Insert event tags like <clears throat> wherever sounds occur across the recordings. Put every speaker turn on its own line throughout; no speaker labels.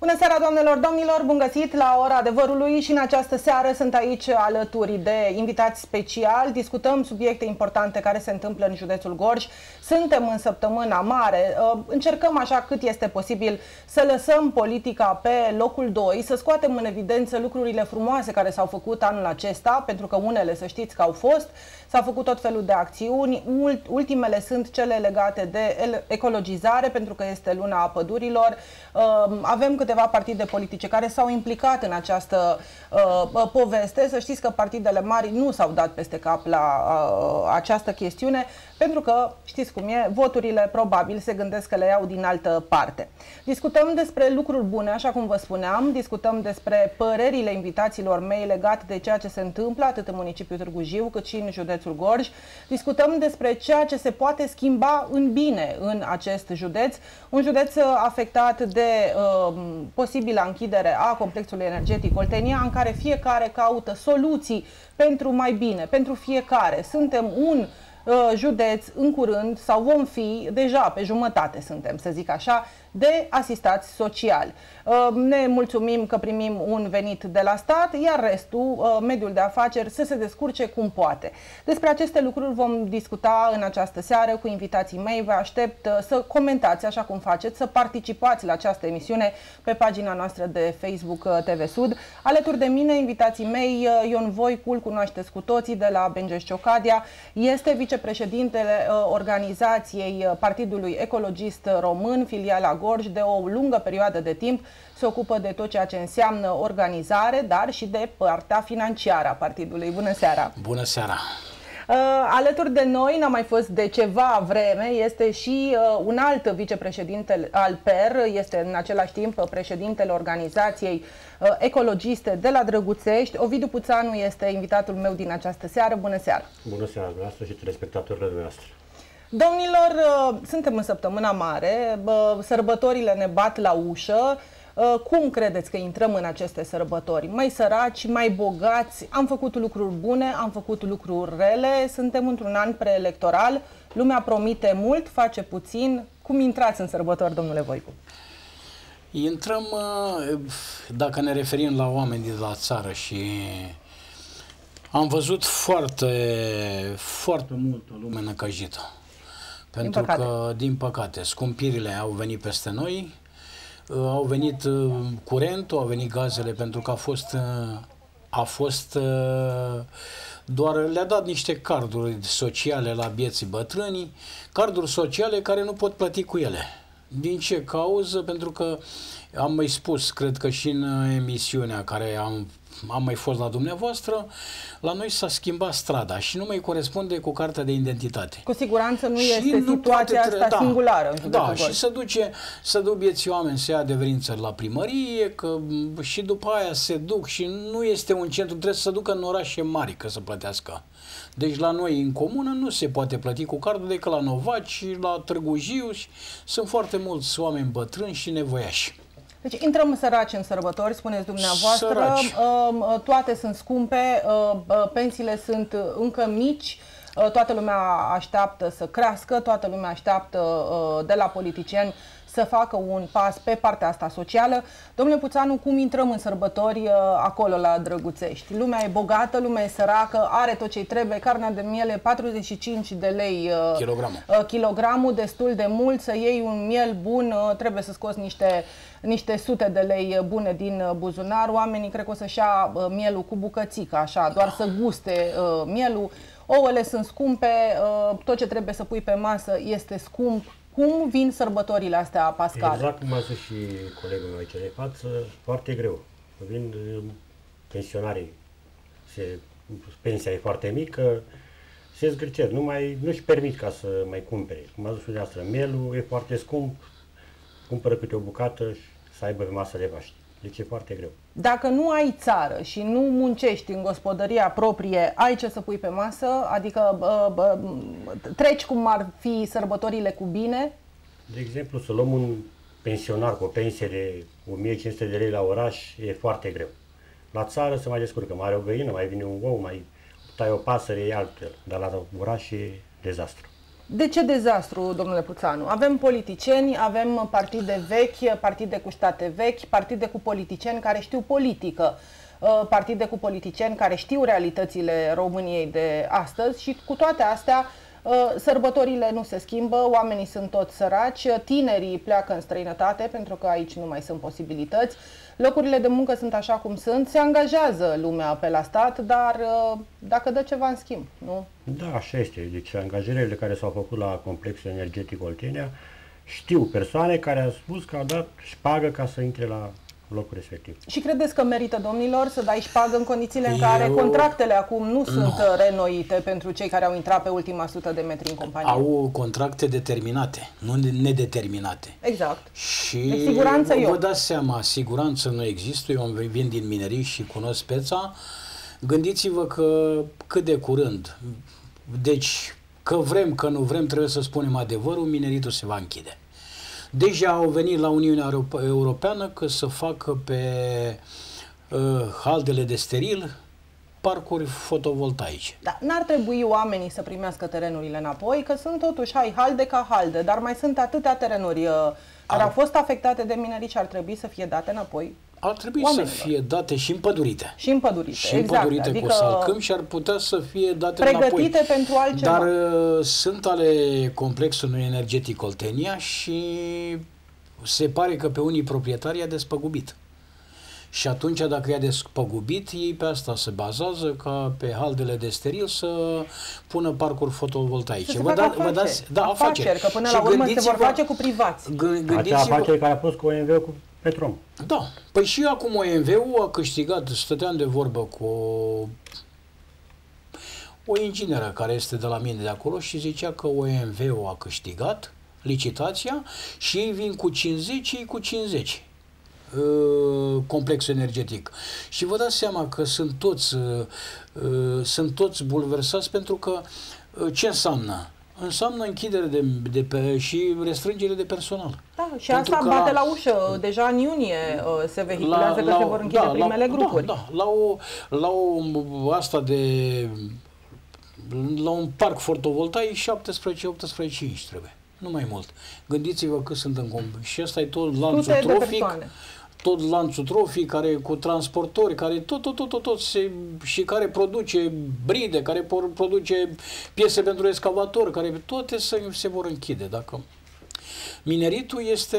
Bună seara, doamnelor, domnilor! Bun găsit la ora adevărului și în această seară sunt aici alături de invitați speciali. Discutăm subiecte importante care se întâmplă în județul Gorj. Suntem în săptămâna mare. Uh, încercăm așa cât este posibil să lăsăm politica pe locul 2, să scoatem în evidență lucrurile frumoase care s-au făcut anul acesta, pentru că unele să știți că au fost. S-au făcut tot felul de acțiuni. Ultimele sunt cele legate de ecologizare, pentru că este luna a pădurilor. Uh, avem cât câteva partide politice care s-au implicat în această uh, poveste. Să știți că partidele mari nu s-au dat peste cap la uh, această chestiune, pentru că, știți cum e, voturile probabil se gândesc că le iau din altă parte. Discutăm despre lucruri bune, așa cum vă spuneam, discutăm despre părerile invitațiilor mei legate de ceea ce se întâmplă atât în municipiul Târgu Jiu cât și în județul Gorj. Discutăm despre ceea ce se poate schimba în bine în acest județ, un județ afectat de uh, posibilă închidere a complexului energetic Oltenia, în care fiecare caută soluții pentru mai bine, pentru fiecare. Suntem un uh, județ în curând sau vom fi, deja pe jumătate suntem, să zic așa, de asistați sociali. Uh, ne mulțumim că primim un venit de la stat, iar restul, uh, mediul de afaceri, să se descurce cum poate. Despre aceste lucruri vom discuta în această seară cu invitații mei. Vă aștept uh, să comentați așa cum faceți, să participați la această emisiune pe pagina noastră de Facebook TV Sud. Alături de mine, invitații mei, Ion Voicul, cunoașteți cu toții de la Bengeș Ciocadia, este vicepreședintele organizației Partidului Ecologist Român, filiala Gorj, de o lungă perioadă de timp se ocupă de tot ceea ce înseamnă organizare, dar și de partea financiară a partidului. Bună seara!
Bună seara!
Uh, alături de noi, n-a mai fost de ceva vreme, este și uh, un alt vicepreședinte al PER, este în același timp președintele organizației uh, ecologiste de la Drăguțești. Ovidiu Puțanu este invitatul meu din această seară. Bună seara!
Bună seara dumneavoastră și telespectatorilor noastre!
Domnilor, uh, suntem în săptămâna mare, sărbătorile ne bat la ușă. Uh, cum credeți că intrăm în aceste sărbători? Mai săraci, mai bogați? Am făcut lucruri bune, am făcut lucruri rele, suntem într-un an preelectoral, lumea promite mult, face puțin. Cum intrați în sărbători, domnule Voicu?
Intrăm, uh, dacă ne referim la oameni de la țară și am văzut foarte, foarte multă lume năcăjită. Pentru din că, din păcate, scumpirile au venit peste noi, uh, au venit uh, curentul, au venit gazele, pentru că a fost, uh, a fost doar le-a dat niște carduri sociale la bieții bătrânii, carduri sociale care nu pot plăti cu ele. Din ce cauză? Pentru că am mai spus, cred că și în emisiunea care am am mai fost la dumneavoastră, la noi s-a schimbat strada și nu mai corespunde cu cartea de identitate.
Cu siguranță nu și este nu situația asta da, singulară în
Da, și se duce, se duc vieții oameni să ia adeverință la primărie, că și după aia se duc și nu este un centru, trebuie să se ducă în orașe mari ca să plătească. Deci la noi în comună nu se poate plăti cu cardul decât la Novaci, la Târgu Jiu și sunt foarte mulți oameni bătrâni și nevoiași.
Deci intrăm săraci în sărbători, spuneți dumneavoastră, săraci. Uh, toate sunt scumpe, uh, uh, pensiile sunt încă mici, toată lumea așteaptă să crească, toată lumea așteaptă de la politicieni să facă un pas pe partea asta socială. Domnule Puțanu, cum intrăm în sărbători acolo la Drăguțești? Lumea e bogată, lumea e săracă, are tot ce trebuie, carnea de miele 45 de lei
kilogramul.
kilogramul, destul de mult, să iei un miel bun, trebuie să scoți niște niște sute de lei bune din uh, buzunar, oamenii cred că o să-și ia uh, mielul cu bucățică, așa, doar să guste uh, mielul. Ouăle sunt scumpe, tot ce trebuie să pui pe masă este scump. Cum vin sărbătorile astea pascale?
Exact cum a zis și colegul meu aici de față, foarte greu. Vin pensionarii, se, pensia e foarte mică, se zgârcesc, nu mai, nu-și permit ca să mai cumpere. Cum a zis dumneavoastră, mielul e foarte scump, cumpără câte o bucată și să aibă pe masă de Paști. Deci e foarte greu.
Dacă nu ai țară și nu muncești în gospodăria proprie, ai ce să pui pe masă? Adică bă, bă, treci cum ar fi sărbătorile cu bine?
De exemplu, să luăm un pensionar cu o pensie de 1500 de lei la oraș e foarte greu. La țară se mai descurcă, mai are o găină, mai vine un ou, mai tai o pasăre, e altfel. Dar la oraș e dezastru.
De ce dezastru, domnule Puțanu? Avem politicieni, avem partide vechi, partide cu state vechi, partide cu politicieni care știu politică, uh, partide cu politicieni care știu realitățile României de astăzi și cu toate astea Uh, sărbătorile nu se schimbă, oamenii sunt toți săraci, tinerii pleacă în străinătate pentru că aici nu mai sunt posibilități, locurile de muncă sunt așa cum sunt, se angajează lumea pe la stat, dar uh, dacă dă ceva în schimb, nu?
Da, așa este. Deci angajările care s-au făcut la complexul energetic Oltenia, știu persoane care au spus că au dat șpagă ca să intre la locul respectiv.
Și credeți că merită, domnilor, să dai șpagă în condițiile în care Eu... contractele acum nu sunt no. renoite pentru cei care au intrat pe ultima sută de metri în companie?
Au contracte determinate, nu nedeterminate.
Exact.
Și de siguranță vă, eu. vă dați seama, siguranță nu există, eu vin din minerii și cunosc speța. Gândiți-vă că cât de curând, deci că vrem, că nu vrem, trebuie să spunem adevărul, mineritul se va închide. Deja au venit la Uniunea Europeană că să facă pe uh, haldele de steril parcuri fotovoltaice.
Da, n-ar trebui oamenii să primească terenurile înapoi, că sunt totuși, hai, halde ca halde, dar mai sunt atâtea terenuri uh, care au fost afectate de minerii și ar trebui să fie date înapoi
ar trebui oamenilor. să fie date și împădurite.
Și împădurite,
și
exact.
împădurite adică cu salcâm și ar putea să fie date
pregătite
înapoi.
pentru altceva.
Dar uh, sunt ale complexului energetic Oltenia și se pare că pe unii proprietari a despăgubit. Și atunci, dacă i-a despăgubit, ei pe asta se bazează ca pe haldele de steril să pună parcuri fotovoltaice.
Să vă, da, vă dați, da, afaceri, afaceri, că până și la urmă se vor face cu privați.
Gândiți-vă, Acea afacere care a fost cu OMV cu Petrom.
Da. Păi și acum OMV-ul a câștigat, stăteam de vorbă cu o, o ingineră care este de la mine de acolo și zicea că OMV-ul a câștigat licitația și ei vin cu 50, ei cu 50 uh, complex energetic. Și vă dați seama că sunt toți, uh, uh, sunt toți bulversați pentru că ce înseamnă? înseamnă închidere de, de pe, și restrângere de personal.
Da, și Pentru asta bate la, la ușă. Deja în iunie uh, se vehiculează la, că se vor închide da, primele
la,
grupuri.
Da, da, la o, la o asta de la un parc fotovoltaic 17-18 inci trebuie. Nu mai mult. Gândiți-vă că sunt în comp. Și ăsta e tot lanțul trofic tot lanțul trofii, care cu transportori, care tot, tot, tot, tot, tot se, și care produce bride, care por, produce piese pentru excavator, care toate se, se vor închide. Dacă mineritul este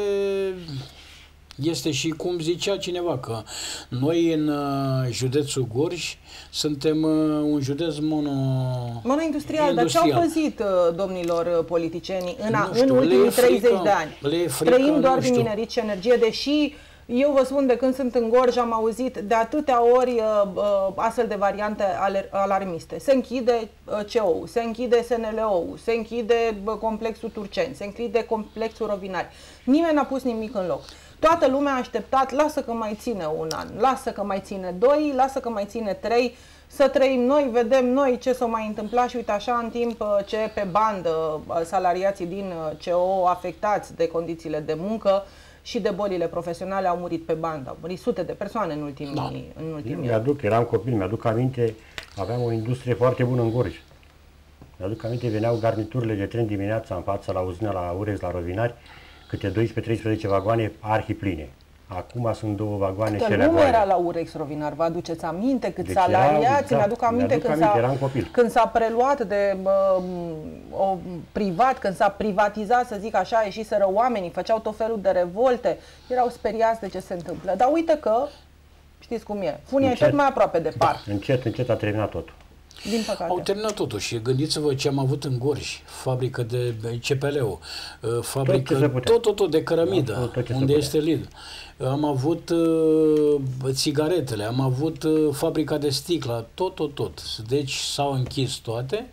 este și cum zicea cineva că noi în uh, județul Gorj suntem uh, un județ mono...
Monoindustrial, dar ce au păzit uh, domnilor politicieni în, a, știu, în ultimii 30 frică, de ani?
Le frică,
Trăim doar din minerit și energie, deși eu vă spun, de când sunt în Gorj, am auzit de atâtea ori uh, uh, astfel de variante alarmiste. Se închide uh, CO, se închide SNLO, se închide uh, complexul Turceni, se închide complexul Rovinari. Nimeni n-a pus nimic în loc. Toată lumea a așteptat, lasă că mai ține un an, lasă că mai ține doi, lasă că mai ține trei, să trăim noi, vedem noi ce s-a mai întâmplat și uite așa în timp uh, ce pe bandă uh, salariații din CO afectați de condițiile de muncă și de bolile profesionale au murit pe bandă. Au murit sute de persoane în ultimii, da. în ultimii ani.
Mi-aduc, eram copil, mi-aduc aminte, aveam o industrie foarte bună în Gorj. Mi-aduc aminte, veneau garniturile de tren dimineața în fața la uzina, la Urex, la Rovinari, câte 12-13 vagoane arhipline. Acum sunt două vagoane
și nu goale. era la Urex Rovinar, vă aduceți aminte cât deci salariați, da, mi-aduc aminte, când,
aminte s-a,
când s-a preluat de uh, o, privat, când s-a privatizat, să zic așa, ieșiseră oamenii, făceau tot felul de revolte, erau speriați de ce se întâmplă. Dar uite că, știți cum e, funia încet, e tot mai aproape de par.
Da, încet, încet a terminat totul.
Din păcate.
Au terminat totuși. Gândiți-vă ce am avut în Gorj, fabrică de CPL-ul, uh, fabrică tot, tot, tot, tot de cărămidă, da, tot, tot unde este Lidl. Am avut uh, țigaretele, am avut uh, fabrica de sticlă, tot, tot, tot. Deci s-au închis toate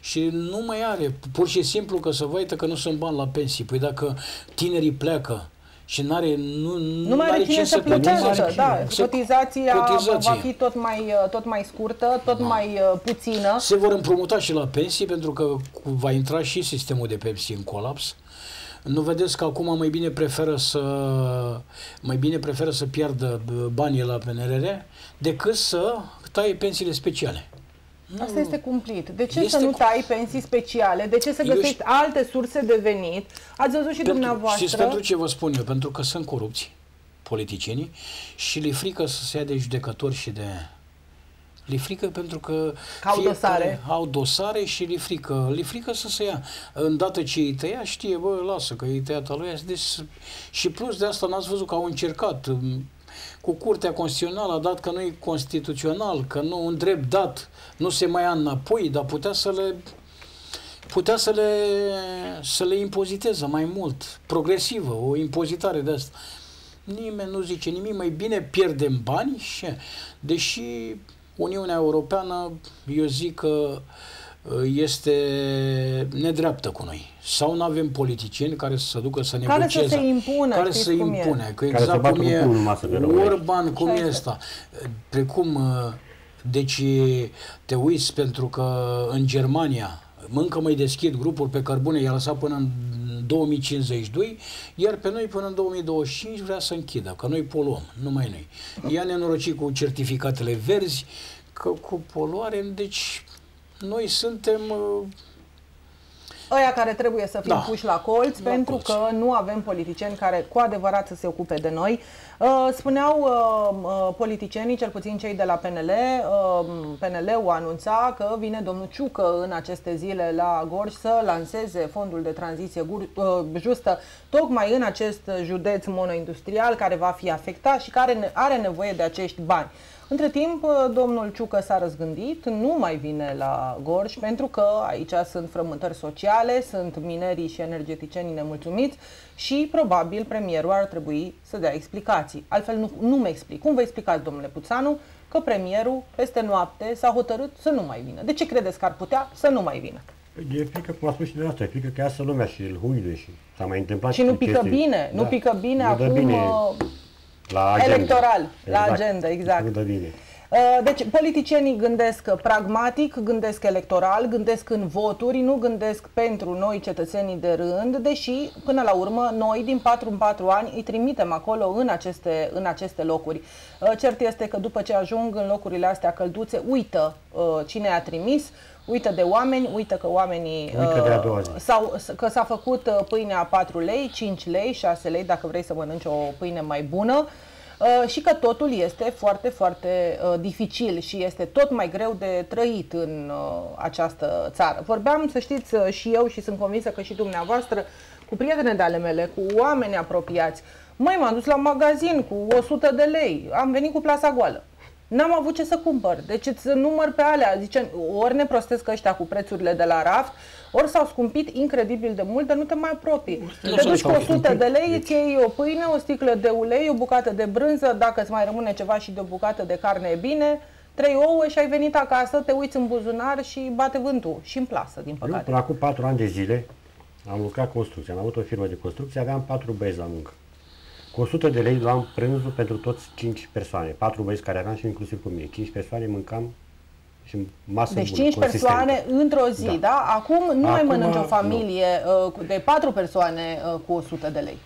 și nu mai are, pur și simplu că să vă că nu sunt bani la pensii. Păi dacă tinerii pleacă și n-are, nu,
nu mai are cine să plătească, da, cotizația, cotizația va fi tot mai, tot mai scurtă, tot da. mai uh, puțină.
Se vor împrumuta și la pensii pentru că va intra și sistemul de pensii în colaps. Nu vedeți că acum mai bine preferă să mai bine preferă să piardă banii la PNRR decât să taie pensiile speciale.
Asta este cumplit. De ce
Este
să nu
cu-
tai pensii speciale? De ce să
Eu
găsești
știu-
alte surse de venit? Ați văzut și
Pentru,
dumneavoastră.
știți pentru ce vă spun eu? Pentru că sunt corupți politicienii și le frică să se ia de judecători și de... Le frică pentru că...
Că au
fiecare
dosare.
Au dosare și le frică. Le frică să se ia. Îndată ce îi tăia, știe, bă, lasă că îi tăiat al lui. Deci, și plus de asta n-ați văzut că au încercat m, cu Curtea Constituțională a dat că nu e constituțional, că nu un drept dat nu se mai ia înapoi, dar putea să le putea să le, să le impoziteze mai mult, progresivă, o impozitare de asta. Nimeni nu zice nimic, mai bine pierdem bani și, deși Uniunea Europeană, eu zic că uh, este nedreaptă cu noi. Sau nu avem politicieni care să se ducă să
Care să
negocieze.
se impună,
Care să
știți
se
cum e.
impune. Că
Care să
exact
bată
cum
cu
e
pumnul în masă de rău.
Orban, cum
Așa
e
este.
asta. Precum, uh, deci te uiți pentru că în Germania încă mai deschid grupuri pe cărbune, i-a lăsat până în 2052, iar pe noi până în 2025 vrea să închidă, că noi poluăm, numai noi. Ea nenorocit cu certificatele verzi, că cu poluare, deci noi suntem uh,
Ăia care trebuie să fim
Da.
puși la colț
La
pentru
colț.
că nu avem politicieni care cu adevărat să se ocupe de noi. Uh, Spuneau uh, uh, politicienii, cel puțin cei de la PNL, uh, PNL-ul anunța că vine domnul Ciucă în aceste zile la Gorj să lanseze fondul de tranziție gur- uh, justă tocmai în acest județ monoindustrial care va fi afectat și care ne- are nevoie de acești bani. Între timp, uh, domnul Ciucă s-a răzgândit, nu mai vine la Gorj pentru că aici sunt frământări sociale, sunt minerii și energeticienii nemulțumiți și probabil premierul ar trebui să dea explicații. Altfel nu, nu mi explic. Cum vă explicați, domnule Puțanu, că premierul peste noapte s-a hotărât să nu mai vină? De ce credeți că ar putea să nu mai vină?
E frică, cum a spus și de asta, e frică că iasă lumea și îl huide și s-a mai întâmplat
Și nu
cu
pică
chestii-
bine, nu pică bine
nu dă
acum,
bine
uh,
la agenda.
electoral, la agenda, exact.
Nu dă bine.
Uh, Deci, politicienii gândesc pragmatic, gândesc electoral, gândesc în voturi, nu gândesc pentru noi cetățenii de rând, deși, până la urmă, noi, din 4 în 4 ani, îi trimitem acolo în aceste, în aceste locuri. Uh, Cert este că după ce ajung în locurile astea călduțe, uită uh, cine a trimis, uită de oameni, uită că oamenii
Uită de a doua zi.
sau că s-a făcut uh, pâinea 4 lei, 5 lei, 6 lei dacă vrei să mănânci o pâine mai bună uh, și că totul este foarte, foarte uh, dificil și este tot mai greu de trăit în uh, această țară. Vorbeam, să știți, uh, și eu și sunt convinsă că și dumneavoastră, cu prietene de ale mele, cu oameni apropiați. Măi, m-am dus la magazin cu 100 de lei, am venit cu plasa goală. N-am avut ce să cumpăr. Deci îți număr pe alea. Zice, ori ne prostesc ăștia cu prețurile de la raft, ori s-au scumpit incredibil de mult, dar nu te mai apropii.
Nu
Te
s-au
duci cu 100
scumpit.
de lei, îți iei o pâine, o sticlă de ulei, o bucată de brânză, dacă îți mai rămâne ceva și de o bucată de carne e bine, trei ouă și ai venit acasă, te uiți în buzunar și bate vântul. Și în plasă, din
Eu,
păcate.
până acum patru ani de zile, am lucrat construcție, am avut o firmă de construcție, aveam patru băieți la muncă. Cu 100 de lei luam prânzul pentru toți 5 persoane. Patru băieți care eram și inclusiv cu mine. 5 persoane mâncam și masă
Deci
bună,
5
consistentă.
persoane într-o zi, da?
Da.
Acum nu mai
Acum,
mănânci o
nu.
familie uh, cu- de 4 persoane uh, cu 100 de lei.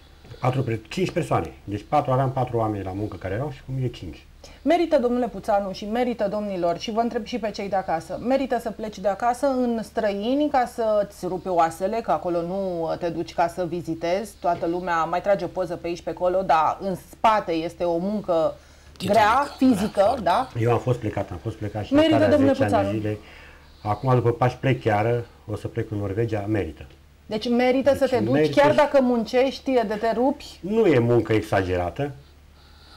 Patru, pe- cinci persoane. Deci patru, aveam patru oameni la muncă care erau și cu mine cinci.
Merită, domnule Puțanu, și merită, domnilor, și vă întreb și pe cei de acasă, merită să pleci de acasă în străini ca să-ți rupe oasele, că acolo nu te duci ca să vizitezi, toată lumea mai trage o poză pe aici, pe acolo, dar în spate este o muncă
Titanică,
grea,
grea,
fizică,
foarte.
da?
Eu am fost plecat, am fost plecat și
Merită,
în starea
domnule
10 ani de
Puțanu.
zile. Acum, după pași plec chiar, o să plec în Norvegia, merită.
Deci merită să
Deci
te duci,
merită
chiar
și-
dacă muncești de te rupi,
Nu e muncă exagerată,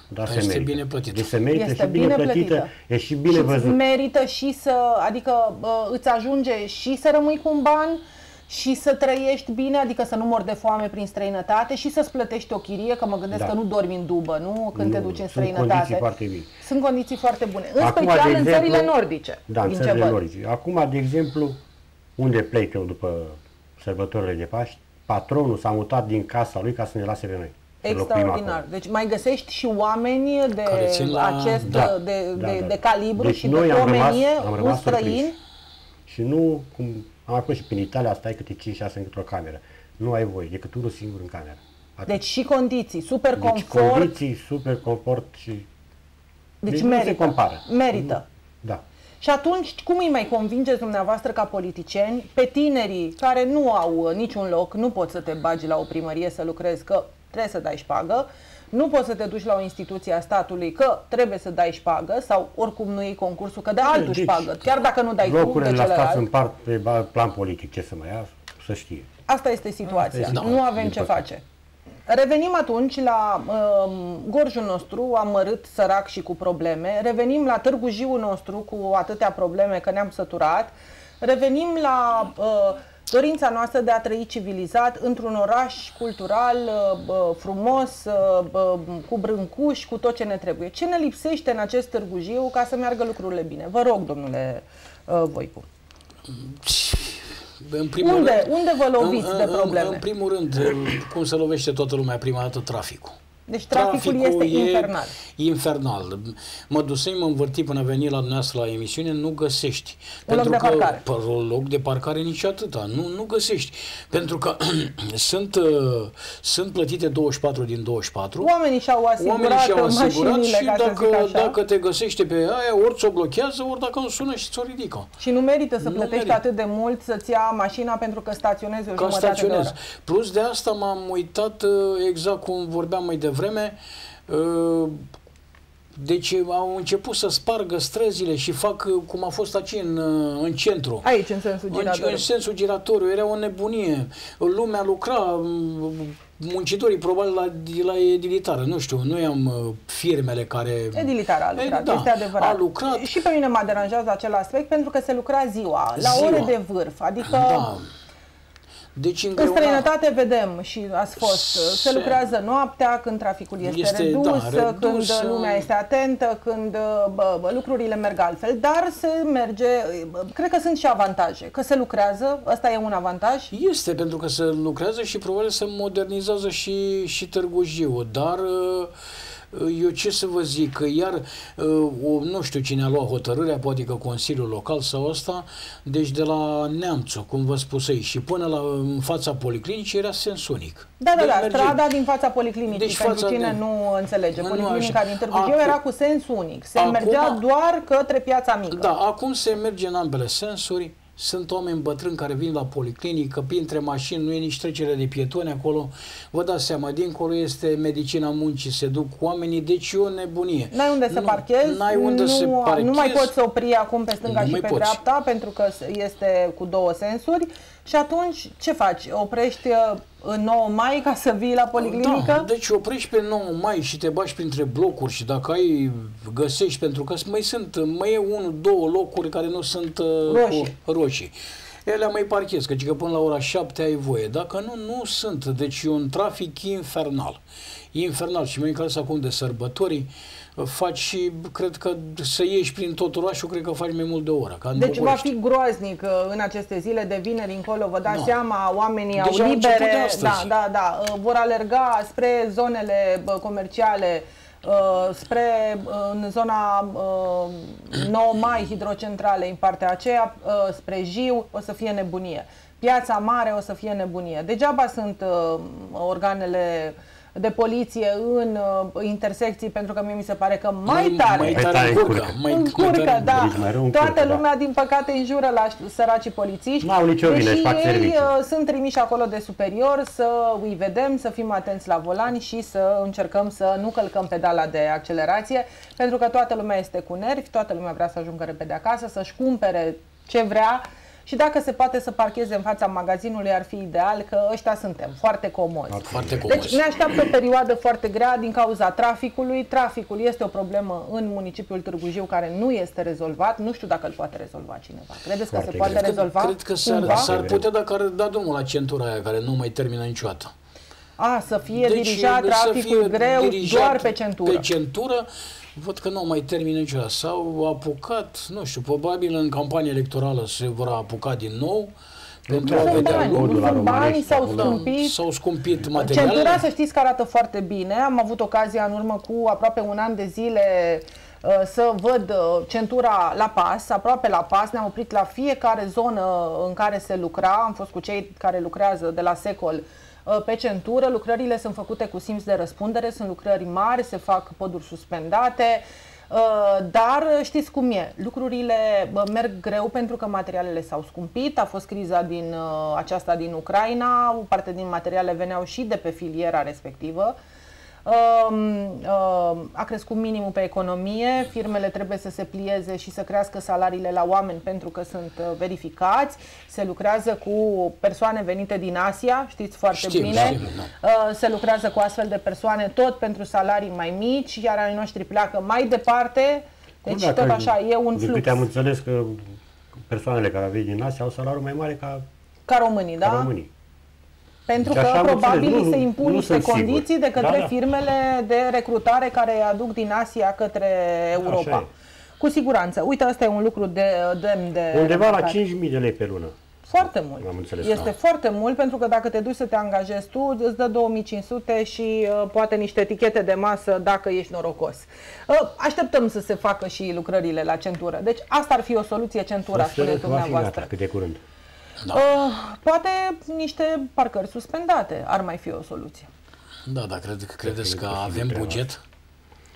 dar se
Este
merită.
bine plătită.
Deci se merită
Este
și bine,
bine
plătită,
plătită.
e și bine
și
văzut.
merită și să, adică bă, îți ajunge și să rămâi cu un ban și să trăiești bine, adică să nu mori de foame prin străinătate și să-ți plătești o chirie, că mă gândesc
Da.
că nu dormi în dubă, nu? Când te
Nu,
duci în
sunt
străinătate.
condiții foarte bine.
Sunt condiții foarte bune. În
Acum,
special
de
în
exemplu-
țările nordice.
Da, în
din ce
țările
văd.
nordice. Acum, de exemplu, unde plec eu după sărbătorile de Paști, patronul s-a mutat din casa lui ca să ne lase pe noi. să locuim
Extraordinar.
acolo.
Deci mai găsești și oameni de
Care țin la-
acest
Da,
de,
da,
de,
da.
de calibru
Deci
și de
noi am rămas-
pomenie,
am
un
rămas
străin.
surprinși. Și nu, cum am acum și prin Italia, stai câte 5-6 într-o cameră. Nu ai voie, decât unul singur în cameră. Atât.
Deci și condiții, super
Deci
confort.
condiții, super confort și...
Deci,
Deci nu se
merită.
compară.
Merită.
Da.
Și atunci, cum îi mai convingeți dumneavoastră ca politicieni pe tinerii care nu au uh, niciun loc, nu poți să te bagi la o primărie să lucrezi, că trebuie să dai șpagă, nu poți să te duci la o instituție a statului că trebuie să dai șpagă sau oricum nu iei concursul, că de altul
Deci,
șpagă, chiar dacă nu dai tu, de
Locurile la stat
celălalt.
sunt part pe ba- plan politic, ce să mai ia, să știe.
Asta este situația.
Asta
este.
Nu
Da,
avem
din
ce
păcate.
face. Revenim atunci la um, gorjul nostru, amărât, sărac și cu probleme. Revenim la Târgu Jiu nostru cu atâtea probleme că ne-am săturat. Revenim la uh, dorința noastră de a trăi civilizat într-un oraș cultural uh, bă, frumos, uh, bă, cu brâncuși, cu tot ce ne trebuie. Ce ne lipsește în acest Târgu Jiu ca să meargă lucrurile bine? Vă rog, domnule uh, Voicu.
În primul
Unde,
rând,
unde vă loviți
în,
de
în-
probleme?
În, primul rând, cum se lovește toată lumea prima dată traficul.
Deci traficul este
e
infernal.
infernal. Mă dusem, mă învârti până a venit la dumneavoastră la emisiune, nu găsești.
Un loc de
că
parcare.
Pe un loc de parcare nici atâta. Nu, nu găsești. Pentru că <clears throat> sunt, uh, sunt plătite 24 din 24.
Oamenii și-au
Oamenii
asigurat
și-au asigurat
mașinile,
și
ca să
dacă,
zic așa.
dacă te găsește pe aia, ori ți-o blochează, ori dacă îmi sună și ți-o ridică.
Și nu merită să
Nu
plătești
merită.
atât de mult să-ți ia mașina pentru că staționezi o
Ca
jumătate de
staționez.
oră.
Plus de asta m-am uitat uh, exact cum vorbeam mai devreme. Uh, Deci au început să spargă străzile și fac uh, cum a fost aici în, uh, în centru.
Aici, în sensul
În,
giratoriu.
în sensul giratoriu, era o nebunie. Lumea lucra, m, muncitorii probabil la, la edilitară, nu știu, noi am uh, firmele care...
Edilitar a lucrat,
E, da,
este adevărat.
A lucrat,
Și pe mine mă deranjează acel aspect pentru că se lucra ziua, la
Ziua.
ore de vârf. Adică
da. Deci
în
îngreuna-
străinătate vedem și ați fost, se,
Se-
lucrează noaptea când traficul este,
Este,
redus,
da, redus,
când lumea este atentă, când bă, bă, lucrurile merg altfel, dar se merge, bă, cred că sunt și avantaje, că se lucrează, ăsta e un avantaj.
Este, pentru că se lucrează și probabil se modernizează și, și Târgu Jiu, dar uh, eu ce să vă zic, că iar, uh, o, nu știu cine a luat hotărârea, poate că Consiliul Local sau ăsta, deci de la Neamțu, cum vă spusei, și până la în fața policlinicii era sens unic.
Da, da,
Deci
da,
merge-
strada din fața policlinicii,
Deci
pentru
fața
cine
de-
nu înțelege.
Nu,
Policlinica
așa.
din Târgu Jiu
Acum-
era cu sens unic. Se
Acum-
mergea doar către piața mică.
Da, acum se merge în ambele sensuri. Sunt oameni bătrâni care vin la policlinică, printre mașini, nu e nici trecere de pietoni acolo. Vă dați seama, dincolo este medicina muncii, se duc oamenii, deci e o nebunie.
N-ai unde să
Nu-
parchezi,
N-ai unde
nu,
să parchezi.
nu mai poți să opri acum pe stânga
Nu
și
mai
pe
poți.
dreapta pentru că este cu două sensuri și atunci ce faci? Oprești uh, în 9 mai ca să vii la policlinică?
Da, deci oprești pe 9 mai și te bași printre blocuri și dacă ai găsești, pentru că mai sunt, mai e unul, două locuri care nu sunt uh,
Roșii.
Cu, roșii. Ele mai parchezi, că, că până la ora 7 ai voie. Dacă nu, nu sunt. Deci e un trafic infernal. Infernal. Și mai încălzit acum de sărbători, faci și, cred că, să ieși prin tot orașul, cred că faci mai mult de o oră. Ca în
Deci va
București.
fi groaznic uh, în aceste zile de vineri încolo, vă dați
Da.
seama, oamenii
Deja
au
au început de
libere,
astăzi.
da, da, da, uh, vor alerga spre zonele bă, comerciale, uh, spre uh, în zona uh, 9 mai hidrocentrale, în partea aceea, uh, spre Jiu, o să fie nebunie. Piața Mare o să fie nebunie. Degeaba sunt uh, organele de poliție în uh, intersecții, pentru că mie mi se pare că mai tare
mai
Mai
tare
tare
încurcă.
încurcă.
Mai,
încurcă,
mai tare
da.
Deci mai rău
Toată
încurcă, da.
lumea, din păcate, înjură la săracii polițiști.
N-au nicio vină,
deși
își fac
ei
serviciu.
uh, sunt trimiși acolo de superior să îi vedem, să fim atenți la volan și să încercăm să nu călcăm pedala de accelerație, pentru că toată lumea este cu nervi, toată lumea vrea să ajungă repede acasă, să-și cumpere ce vrea și dacă se poate să parcheze în fața magazinului ar fi ideal, că ăștia suntem, foarte comozi.
Foarte comos.
Deci ne așteaptă o perioadă foarte grea din cauza traficului. Traficul este o problemă în municipiul Târgu Jiu care nu este rezolvat. Nu știu dacă îl poate rezolva cineva. Credeți că
Foarte
se poate
greu.
rezolva
Cred că s-ar,
cumva?
s-ar putea dacă ar da drumul la centura aia care nu mai termină niciodată.
A, să fie
Deci,
dirijat
să
traficul
fie
greu
dirijat
doar pe centură.
Pe centură, văd că nu mai termină niciodată. S-au apucat, nu știu, probabil în campanie electorală se vor apuca din nou pentru a
Sunt
vedea
bani,
codul la
sunt bani,
Romanești,
s-au
acolo.
scumpit.
S-au scumpit
Centura,
materialele.
să știți că arată foarte bine. Am avut ocazia în urmă cu aproape un an de zile uh, să văd uh, centura la pas, aproape la pas. Ne-am oprit la fiecare zonă în care se lucra. Am fost cu cei care lucrează de la secol uh, pe centură. Lucrările sunt făcute cu simț de răspundere, sunt lucrări mari, se fac poduri suspendate. Uh, dar știți cum e, lucrurile merg greu pentru că materialele s-au scumpit, a fost criza din uh, aceasta din Ucraina, o parte din materiale veneau și de pe filiera respectivă. A crescut minimul pe economie, firmele trebuie să se plieze și să crească salariile la oameni pentru că sunt uh, verificați, se lucrează cu persoane venite din Asia, știți foarte
Știm,
bine,
știm, da.
se lucrează cu astfel de persoane tot pentru salarii mai mici, iar ai noștri pleacă mai departe, deci
Bun,
tot
dacă-
așa, e un
Din
flux
câte am înțeles că persoanele care au venit din Asia au salariul mai mare ca,
ca românii, da?
ca românii.
Pentru
Și
că
așa am
probabil
înțeles,
îi
nu-
se impun
nu
niște
sunt sigur.
condiții de către
Da, da.
firmele de recrutare care îi aduc din Asia către Europa.
Așa e.
Cu siguranță. Uite, asta e un lucru de demn de
Undeva la
remarcat.
5.000 de lei pe lună.
Foarte mult.
Am înțeles,
este
da.
foarte mult pentru că dacă te duci să te angajezi tu, îți dă 2500 și uh, poate niște etichete de masă dacă ești norocos. Uh, așteptăm să se facă și lucrările la centură. Deci asta ar fi o soluție centura,
Sper
spuneți
că va fi
dumneavoastră.
gata cât de curând.
Da.
Uh, poate niște parcări suspendate ar mai fi o soluție.
Da, da, cred, credeți
că e
că
imposibil
avem
treaba
buget?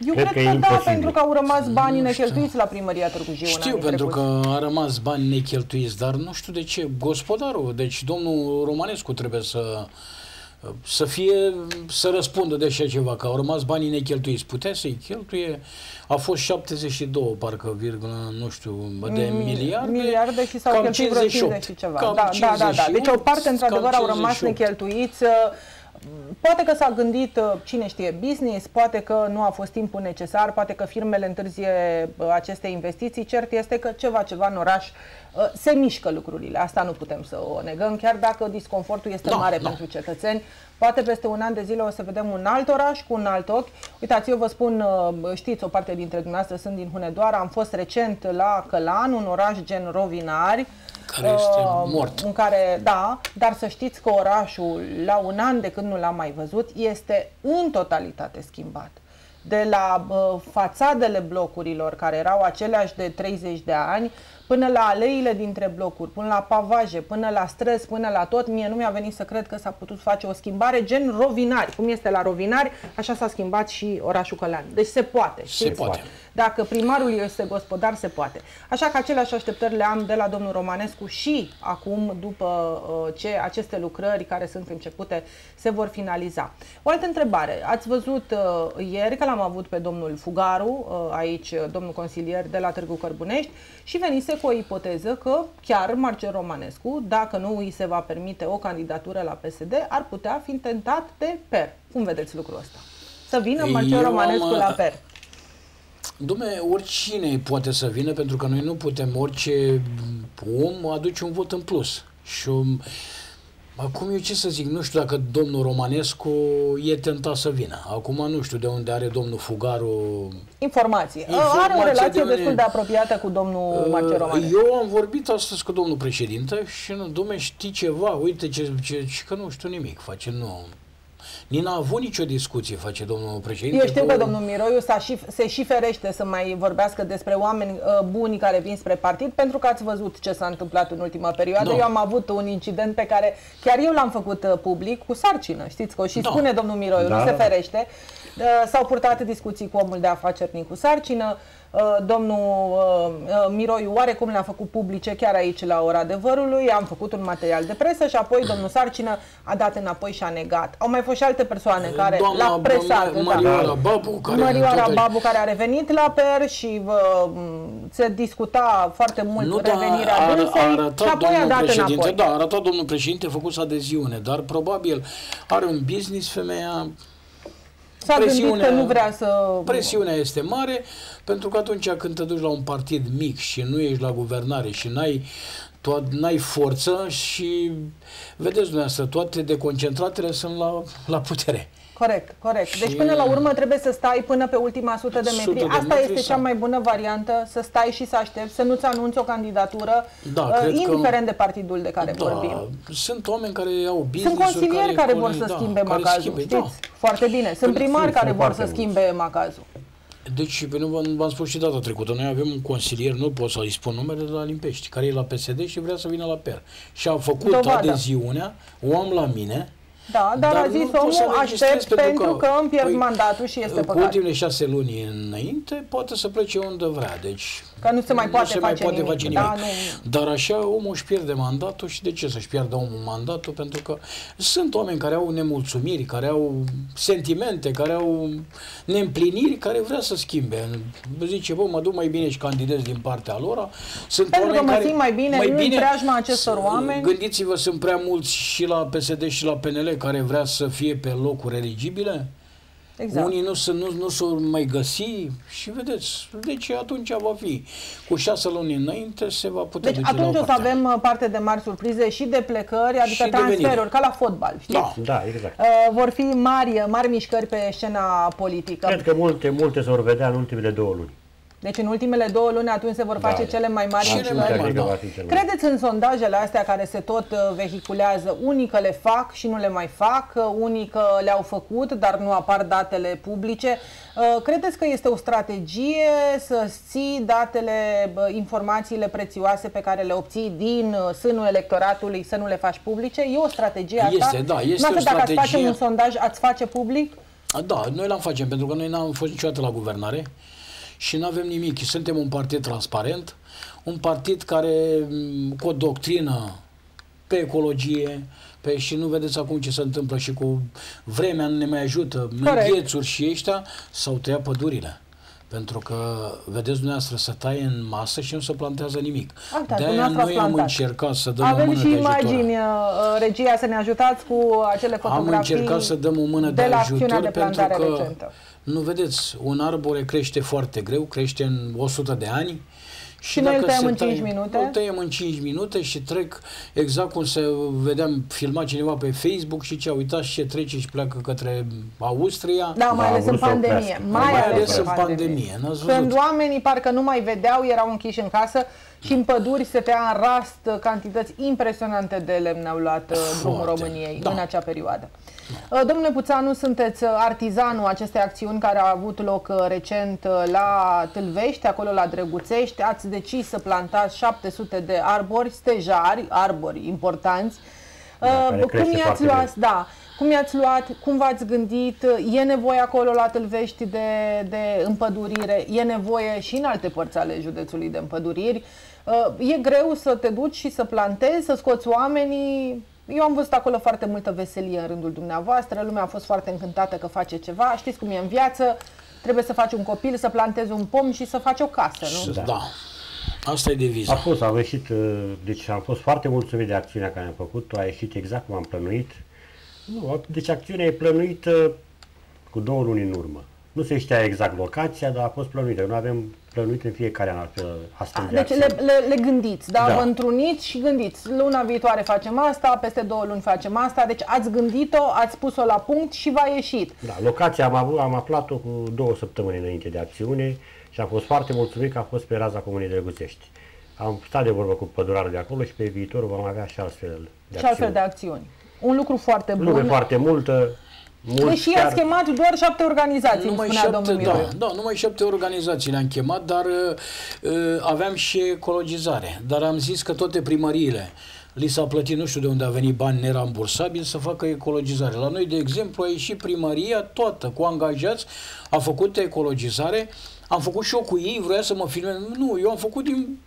Eu
Cred
cred,
că e
că, da,
imposibil.
pentru că au rămas banii
Nu știu.
necheltuiți la primăria Târgu Jiu în
Știu,
anii
pentru
trecuți.
că a rămas bani necheltuiți, dar nu știu de ce. Gospodarul, deci domnul Romanescu trebuie să să fie, să răspundă de așa ceva, că au rămas banii necheltuiți. Putea să-i cheltuie, a fost 72, parcă, virgulă, nu știu, de miliarde.
Miliarde și s-au
cam
cheltuit vreo
58.
50 și ceva.
Cam
Da, da, da, da.
58,
Deci o parte, într-adevăr,
cam
au rămas
58.
necheltuiți. Uh, Poate că s-a gândit, uh, cine știe, business, poate că nu a fost timpul necesar, poate că firmele întârzie uh, aceste investiții. Cert este că ceva, ceva în oraș uh, se mișcă lucrurile. Asta nu putem să o negăm, chiar dacă disconfortul este
Da,
mare
da.
pentru cetățeni. Poate peste un an de zile o să vedem un alt oraș cu un alt ochi. Uitați, eu vă spun, uh, știți, o parte dintre dumneavoastră sunt din Hunedoara, am fost recent la Călan, un oraș gen Rovinari,
Care este
uh,
mort.
În care, da, dar să știți că orașul, la un an de când nu l-am mai văzut, este în totalitate schimbat. De la uh, fațadele blocurilor, care erau aceleași de 30 de ani, până la aleile dintre blocuri, până la pavaje, până la străzi, până la tot, mie nu mi-a venit să cred că s-a putut face o schimbare gen Rovinari. Cum este la Rovinari, așa s-a schimbat și orașul Călan. Deci se poate.
Se
știți?
poate.
Dacă primarul este gospodar, se poate. Așa că aceleași așteptări le am de la domnul Romanescu și acum, după uh, ce aceste lucrări care sunt începute se vor finaliza. O altă întrebare. Ați văzut uh, ieri că l-am avut pe domnul Fugaru, uh, aici, uh, domnul consilier de la Târgu Cărbunești, și venise cu o ipoteză că chiar Marcel Romanescu, dacă nu îi se va permite o candidatură la PSD, ar putea fi tentat de PER. Cum vedeți lucrul ăsta? Să vină Marcel
Eu am,
Romanescu la
uh,
PER.
Dom'le, oricine poate să vină, pentru că noi nu putem, orice om aduce un vot în plus. Și um, acum eu ce să zic, nu știu dacă domnul Romanescu e tentat să vină. Acum nu știu de unde are domnul Fugaru
Informație.
Informație
Are o relație
de unde-
destul de apropiată cu domnul Marcel Romanescu.
Eu am vorbit astăzi cu domnul președinte și nu, domne, știi ceva, uite ce, ce, ce, că nu știu nimic, face, nu. Nici n-a avut nicio discuție, face domnul președinte.
Eu știu
cu-
că domnul Miroiu s-a și, se și ferește să mai vorbească despre oameni uh, buni care vin spre partid, pentru că ați văzut ce s-a întâmplat în ultima perioadă.
Da.
Eu am avut un incident pe care chiar eu l-am făcut uh, public cu sarcină. Știți că o și
Da.
spune domnul Miroiu,
Da,
nu se
da.
ferește. Uh, S-au purtat discuții cu omul de afaceri Nicu Sarcină. Uh, Domnul uh, uh, Miroiu oarecum le-a făcut publice chiar aici la ora adevărului, am făcut un material de presă și apoi domnul Sarcină a dat înapoi și a negat. Au mai fost și alte persoane care
Doamna
l-a presat.
Ma-
da.
Marioara Babu, care
Mărioara
tot-
Babu care a revenit la PER și uh, se discuta foarte mult
Nu, dar
revenirea
a,
dânsei
a
și
arătat
apoi a
domnul
dat
președinte,
înapoi.
da, a arătat domnul președinte, a făcut adeziune, dar probabil are un business femeia,
S-a gândit că
presiunea-
nu vrea să...
presiunea este mare, pentru că atunci când te duci la un partid mic și nu ești la guvernare și n-ai tu n-ai forță și vedeți dumneavoastră, toate deconcentratele sunt la, la putere.
Corect, corect. Deci
Și-
până la urmă trebuie să stai până pe ultima sută de
Sută
metri.
de
Asta
metri
este
sau-
cea mai bună variantă, să stai și să aștepți, să nu-ți anunți o candidatură,
Da,
uh,
cred că-
indiferent de partidul de care vorbim.
Da, sunt oameni care au business
Sunt consilieri care, vor să
da,
schimbe
care
macazul,
schimbe,
știți?
da.
Foarte bine. Sunt primari
sunt
care vor
foarte
să
mulți.
schimbe macazul.
Deci, pe nu v-am, v-am spus și data trecută, noi avem un consilier, nu pot să-i spun numele, de la Limpești, care e la PSD și vrea să vină la PER. Și a făcut
Dovadă.
adeziunea, o am la mine,
Da, dar, a
nu
zis
poți să
omul,
registrezi
aștept pentru că îmi pierd mandatul și este
Cu
păcat.
ultimele șase luni înainte, poate să plece unde vrea. Deci
Că nu se mai poate
se mai
face
poate
nimic.
face
Da,
nimic.
nu.
Dar așa omul își pierde mandatul și de ce să-și pierdă omul mandatul? Pentru că sunt oameni care au nemulțumiri, care au sentimente, care au neîmpliniri, care vrea să schimbe. Zice, bă, mă duc mai bine și candidez din partea lor. Sunt
Pentru că
oameni
mă
care,
simt mai bine în preajma acestor
s-
oameni.
Gândiți-vă, sunt prea mulți și la PSD și la PNL care vrea să fie pe locuri eligibile.
Exact.
Unii nu se nu, nu s mai găsi și vedeți, deci atunci va fi. Cu șase luni înainte se va putea
Deci
duce la
atunci
o
o să
parte.
avem uh, parte de mari surprize și de plecări, adică
Și de
transferuri,
veniri.
ca la fotbal, știți?
Da.
Da, exact.
Uh, vor fi mari, mari mișcări pe scena politică.
Cred că multe, multe se vor vedea în ultimele două luni.
Deci în ultimele două luni atunci se vor
Da.
face cele mai mari
Cele
mișcări.
mai
Cred
mari,
că
da.
va fi cel mai-
Credeți în sondajele astea care se tot uh, vehiculează, unii că le fac și nu le mai fac, uh, unii că le-au făcut, dar nu apar datele publice. Uh, Credeți că este o strategie să ții datele, bă, informațiile prețioase pe care le obții din uh, sânul electoratului, să nu le faci publice? E o strategie asta?
Este, da, este
Noastră,
o
dacă ați face
strategie.
un sondaj, ați face public?
Da, noi l-am facem pentru că noi n-am fost niciodată la guvernare și nu avem nimic. Suntem un partid transparent, un partid care m, cu o doctrină pe ecologie, pe, și nu vedeți acum ce se întâmplă și cu vremea nu ne mai ajută,
Corect.
înghețuri și ăștia, s-au tăiat pădurile. Pentru că, vedeți dumneavoastră, să taie în masă și nu se plantează nimic.
Asta,
De-aia
dumneavoastră ați
noi am
plantat.
încercat să dăm o
Avem
mână
și
de ajutor.
imagini, uh, uh, regia, să ne ajutați cu acele
Am
fotografii
încercat să dăm o mână de,
de la
ajutor
acțiunea de
pentru
plantare
că,
recentă.
Nu vedeți, un arbore crește foarte greu, crește în 100 de ani
Și noi îl
dacă
tăiem
se
în cinci
taie-
minute?
Îl tăiem în 5 minute și trec exact cum se vedeam filmat cineva pe Facebook și ce, uitați ce trece și pleacă către Austria.
Da, mai
Da,
ales
a
în
vrut să
pandemie.
oprească.
Mai,
Mai
ales,
ales
în
în
pandemie.
pandemie, n-ați văzut?
Când oamenii parcă nu mai vedeau, erau închiși în casă și în păduri se tăia în rast cantități impresionante de lemn au luat uh, drumul
Foarte,
României
da.
în acea perioadă. Uh, Domnule Puțanu, sunteți uh, artizanul acestei acțiuni care a avut loc uh, recent uh, la Tâlvești, acolo la Drăguțești. Ați decis să plantați 700 de arbori, stejari, arbori importanți.
Da,
Uh,
care
cum
crește
i-ați
foarte
luat?
greu.
Da. Cum i-ați luat? Cum v-ați gândit? E nevoie acolo la Tâlvești de, de împădurire? E nevoie și în alte părți ale județului de împăduriri? Uh, E greu să te duci și să plantezi, să scoți oamenii? Eu am văzut acolo foarte multă veselie în rândul dumneavoastră, lumea a fost foarte încântată că face ceva. Știți cum e în viață, trebuie să faci un copil, să plantezi un pom și să faci o casă, nu?
Da. da. Asta e deviza.
A fost, am ieșit, uh, deci am fost foarte mulțumit de acțiunea care am făcut-o, a ieșit exact cum am plănuit. Nu, deci acțiunea e plănuită cu două luni în urmă. Nu se știa exact locația, dar a fost plănuită. Nu avem plănuit în fiecare an altfel, astfel de
Deci
acțiuni.
le, le, le gândiți, da?
Da.
Vă întruniți și gândiți. Luna viitoare facem asta, peste două luni facem asta. Deci ați gândit-o, ați pus-o la punct și v-a ieșit.
Da, locația am, avut, am aflat-o cu două săptămâni înainte de acțiune și am fost foarte mulțumit că a fost pe raza Comunei Drăguțești. Am stat de vorbă cu pădurarul de acolo și pe viitor vom avea și astfel de
și altfel de acțiuni. Un lucru foarte bun.
Lume foarte multă. Mulți
Deși ați chemat doar șapte organizații, îmi
Numai
spunea
șapte,
domnul
da,
Miroiu.
da, numai șapte organizații le-am chemat, dar uh, uh, aveam și ecologizare. Dar am zis că toate primăriile li s-a plătit, nu știu de unde a venit bani nerambursabili să facă ecologizare. La noi, de exemplu, a ieșit primăria toată, cu angajați, a făcut ecologizare, am făcut și eu cu ei, vroia să mă filmez. Nu, eu am făcut din...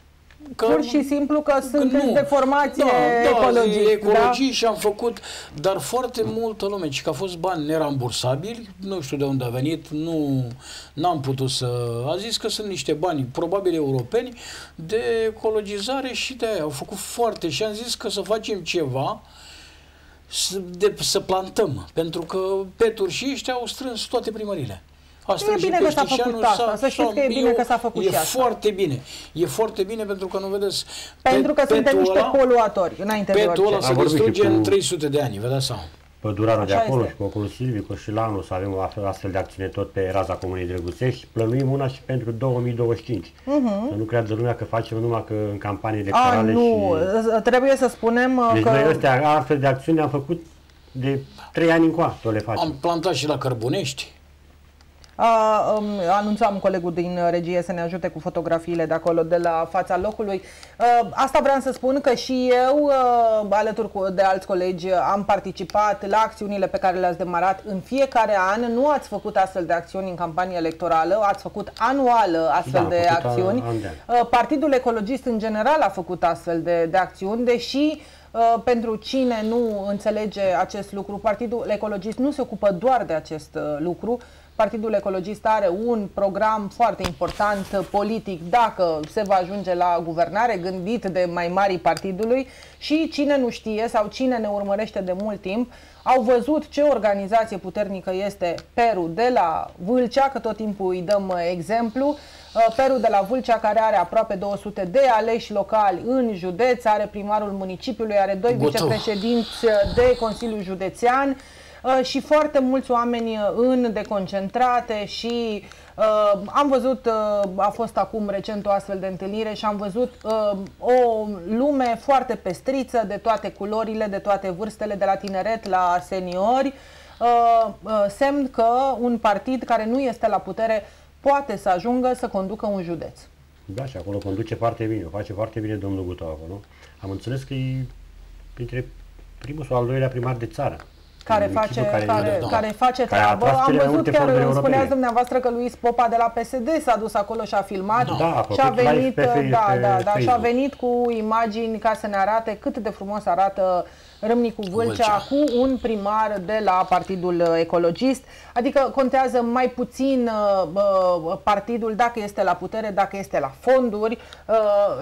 Că,
Pur și simplu că sunteți
nu.
de formație
da,
ecologist.
Da, ecologii și am făcut, dar foarte multă lume, și că a fost bani nerambursabili, nu știu de unde a venit, nu n-am putut să... A zis că sunt niște bani, probabil europeni, de ecologizare și de aia. Au făcut foarte și am zis că să facem ceva să, de, să plantăm, pentru că peturi și ăștia au strâns toate primările. A strâns și
bine că s-a
Peștișanu,
făcut asta.
s-a-
Să știți
s-a-
că e bine
eu-
că s-a făcut
e
și asta.
foarte bine. E foarte bine pentru că nu vedeți...
Pentru că
pe-
suntem
petul
niște
ăla-
poluatori, înainte de
Petul ăla
orice.
se
Am vorbit și
distruge
cu-
în 300 de ani, vă dați seama.
pădurarul de
Așa
acolo
este.
și cu Oculul Silvicu și la anul să avem o astfel- astfel de acțiune tot pe raza Comunei Drăguțești. Plănuim una și pentru 2025. Să nu creadă lumea că facem numai că în campanii
Mhm. A,
electorale
nu,
și...
trebuie să spunem uh,
Deci
că...
noi ăstea, astfel de acțiuni am făcut de 3 ani încoa, tot le facem.
Am plantat și la Cărbunești.
A, um, anunțam colegul din regie să ne ajute cu fotografiile de acolo, de la fața locului. Uh, asta vreau să spun că și eu, uh, alături cu, de alți colegi, am participat la acțiunile pe care le-ați demarat în fiecare an. Nu ați făcut astfel de acțiuni în campanie electorală, ați făcut anual astfel
Da,
de
am făcut
acțiuni.
an de an.
Uh, Partidul Ecologist în general a făcut astfel de, de acțiuni, deși uh, pentru cine nu înțelege acest lucru, Partidul Ecologist nu se ocupă doar de acest uh, lucru. Partidul Ecologist are un program foarte important uh, politic dacă se va ajunge la guvernare, gândit de mai mari partidului și cine nu știe sau cine ne urmărește de mult timp au văzut ce organizație puternică este Peru de la Vâlcea, că tot timpul îi dăm uh, exemplu. Uh, Peru de la Vâlcea, care are aproape 200 de aleși locali în județ, are primarul municipiului, are doi
Gotov.
vicepreședinți uh, de Consiliul Județean uh, și foarte mulți oameni uh, în deconcentrate și uh, am văzut, uh, a fost acum recent o astfel de întâlnire și am văzut uh, o lume foarte pestriță de toate culorile, de toate vârstele, de la tineret la seniori, uh, uh, semn că un partid care nu este la putere poate să ajungă să conducă un județ.
Da, și acolo conduce foarte bine, o face foarte bine domnul Guta acolo. Am înțeles că e printre primul sau al doilea primar de țară.
Care
În
face,
municipiul
care,
da.
care face
Care a
treabă.
atras
Am
cele mai
văzut
multe
chiar,
fonduri
îmi spuneați
europene.
dumneavoastră că Luis Popa de la PSD s-a dus acolo și a filmat
Da, a
și a
făcut live
venit,
pe Face-
da,
pe
da, da, și a
Facebook.
venit cu imagini ca să ne arate cât de frumos arată Râmnicu Vâlcea,
Vâlcea.
cu un primar de la Partidul Ecologist. Adică contează mai puțin uh, uh, partidul dacă este la putere, dacă este la fonduri, uh,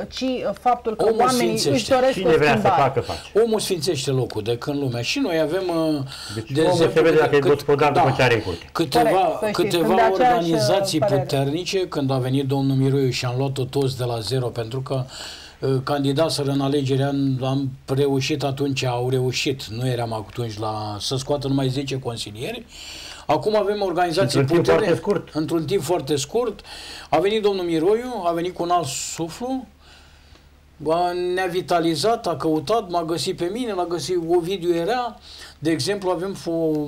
ci faptul că
Omul
oamenii își
sfințește.
doresc
Cine
o
vrea să
schimbare.
facă, face.
Omul sfințește locul de când lumea. Și noi avem, uh,
Deci omul se vede dacă e gospodar după ce are în curte.
Câteva,
Corect, să știți, sunt de
câteva
aceeași,
organizații
uh, părere.
puternice, când a venit domnul Miroiu și am luat-o toți de la zero, pentru că uh, candidaseră în alegeri, am, am reușit atunci, au reușit, nu eram atunci la să scoată numai 10 consilieri. Acum avem organizații
Într-un timp
puternice.
foarte scurt.
Într-un timp foarte scurt. A venit domnul Miroiu, a venit cu un alt suflu, Ba, ne-a vitalizat, a căutat, m-a găsit pe mine, l-a găsit Ovidiu era. De exemplu, avem o, o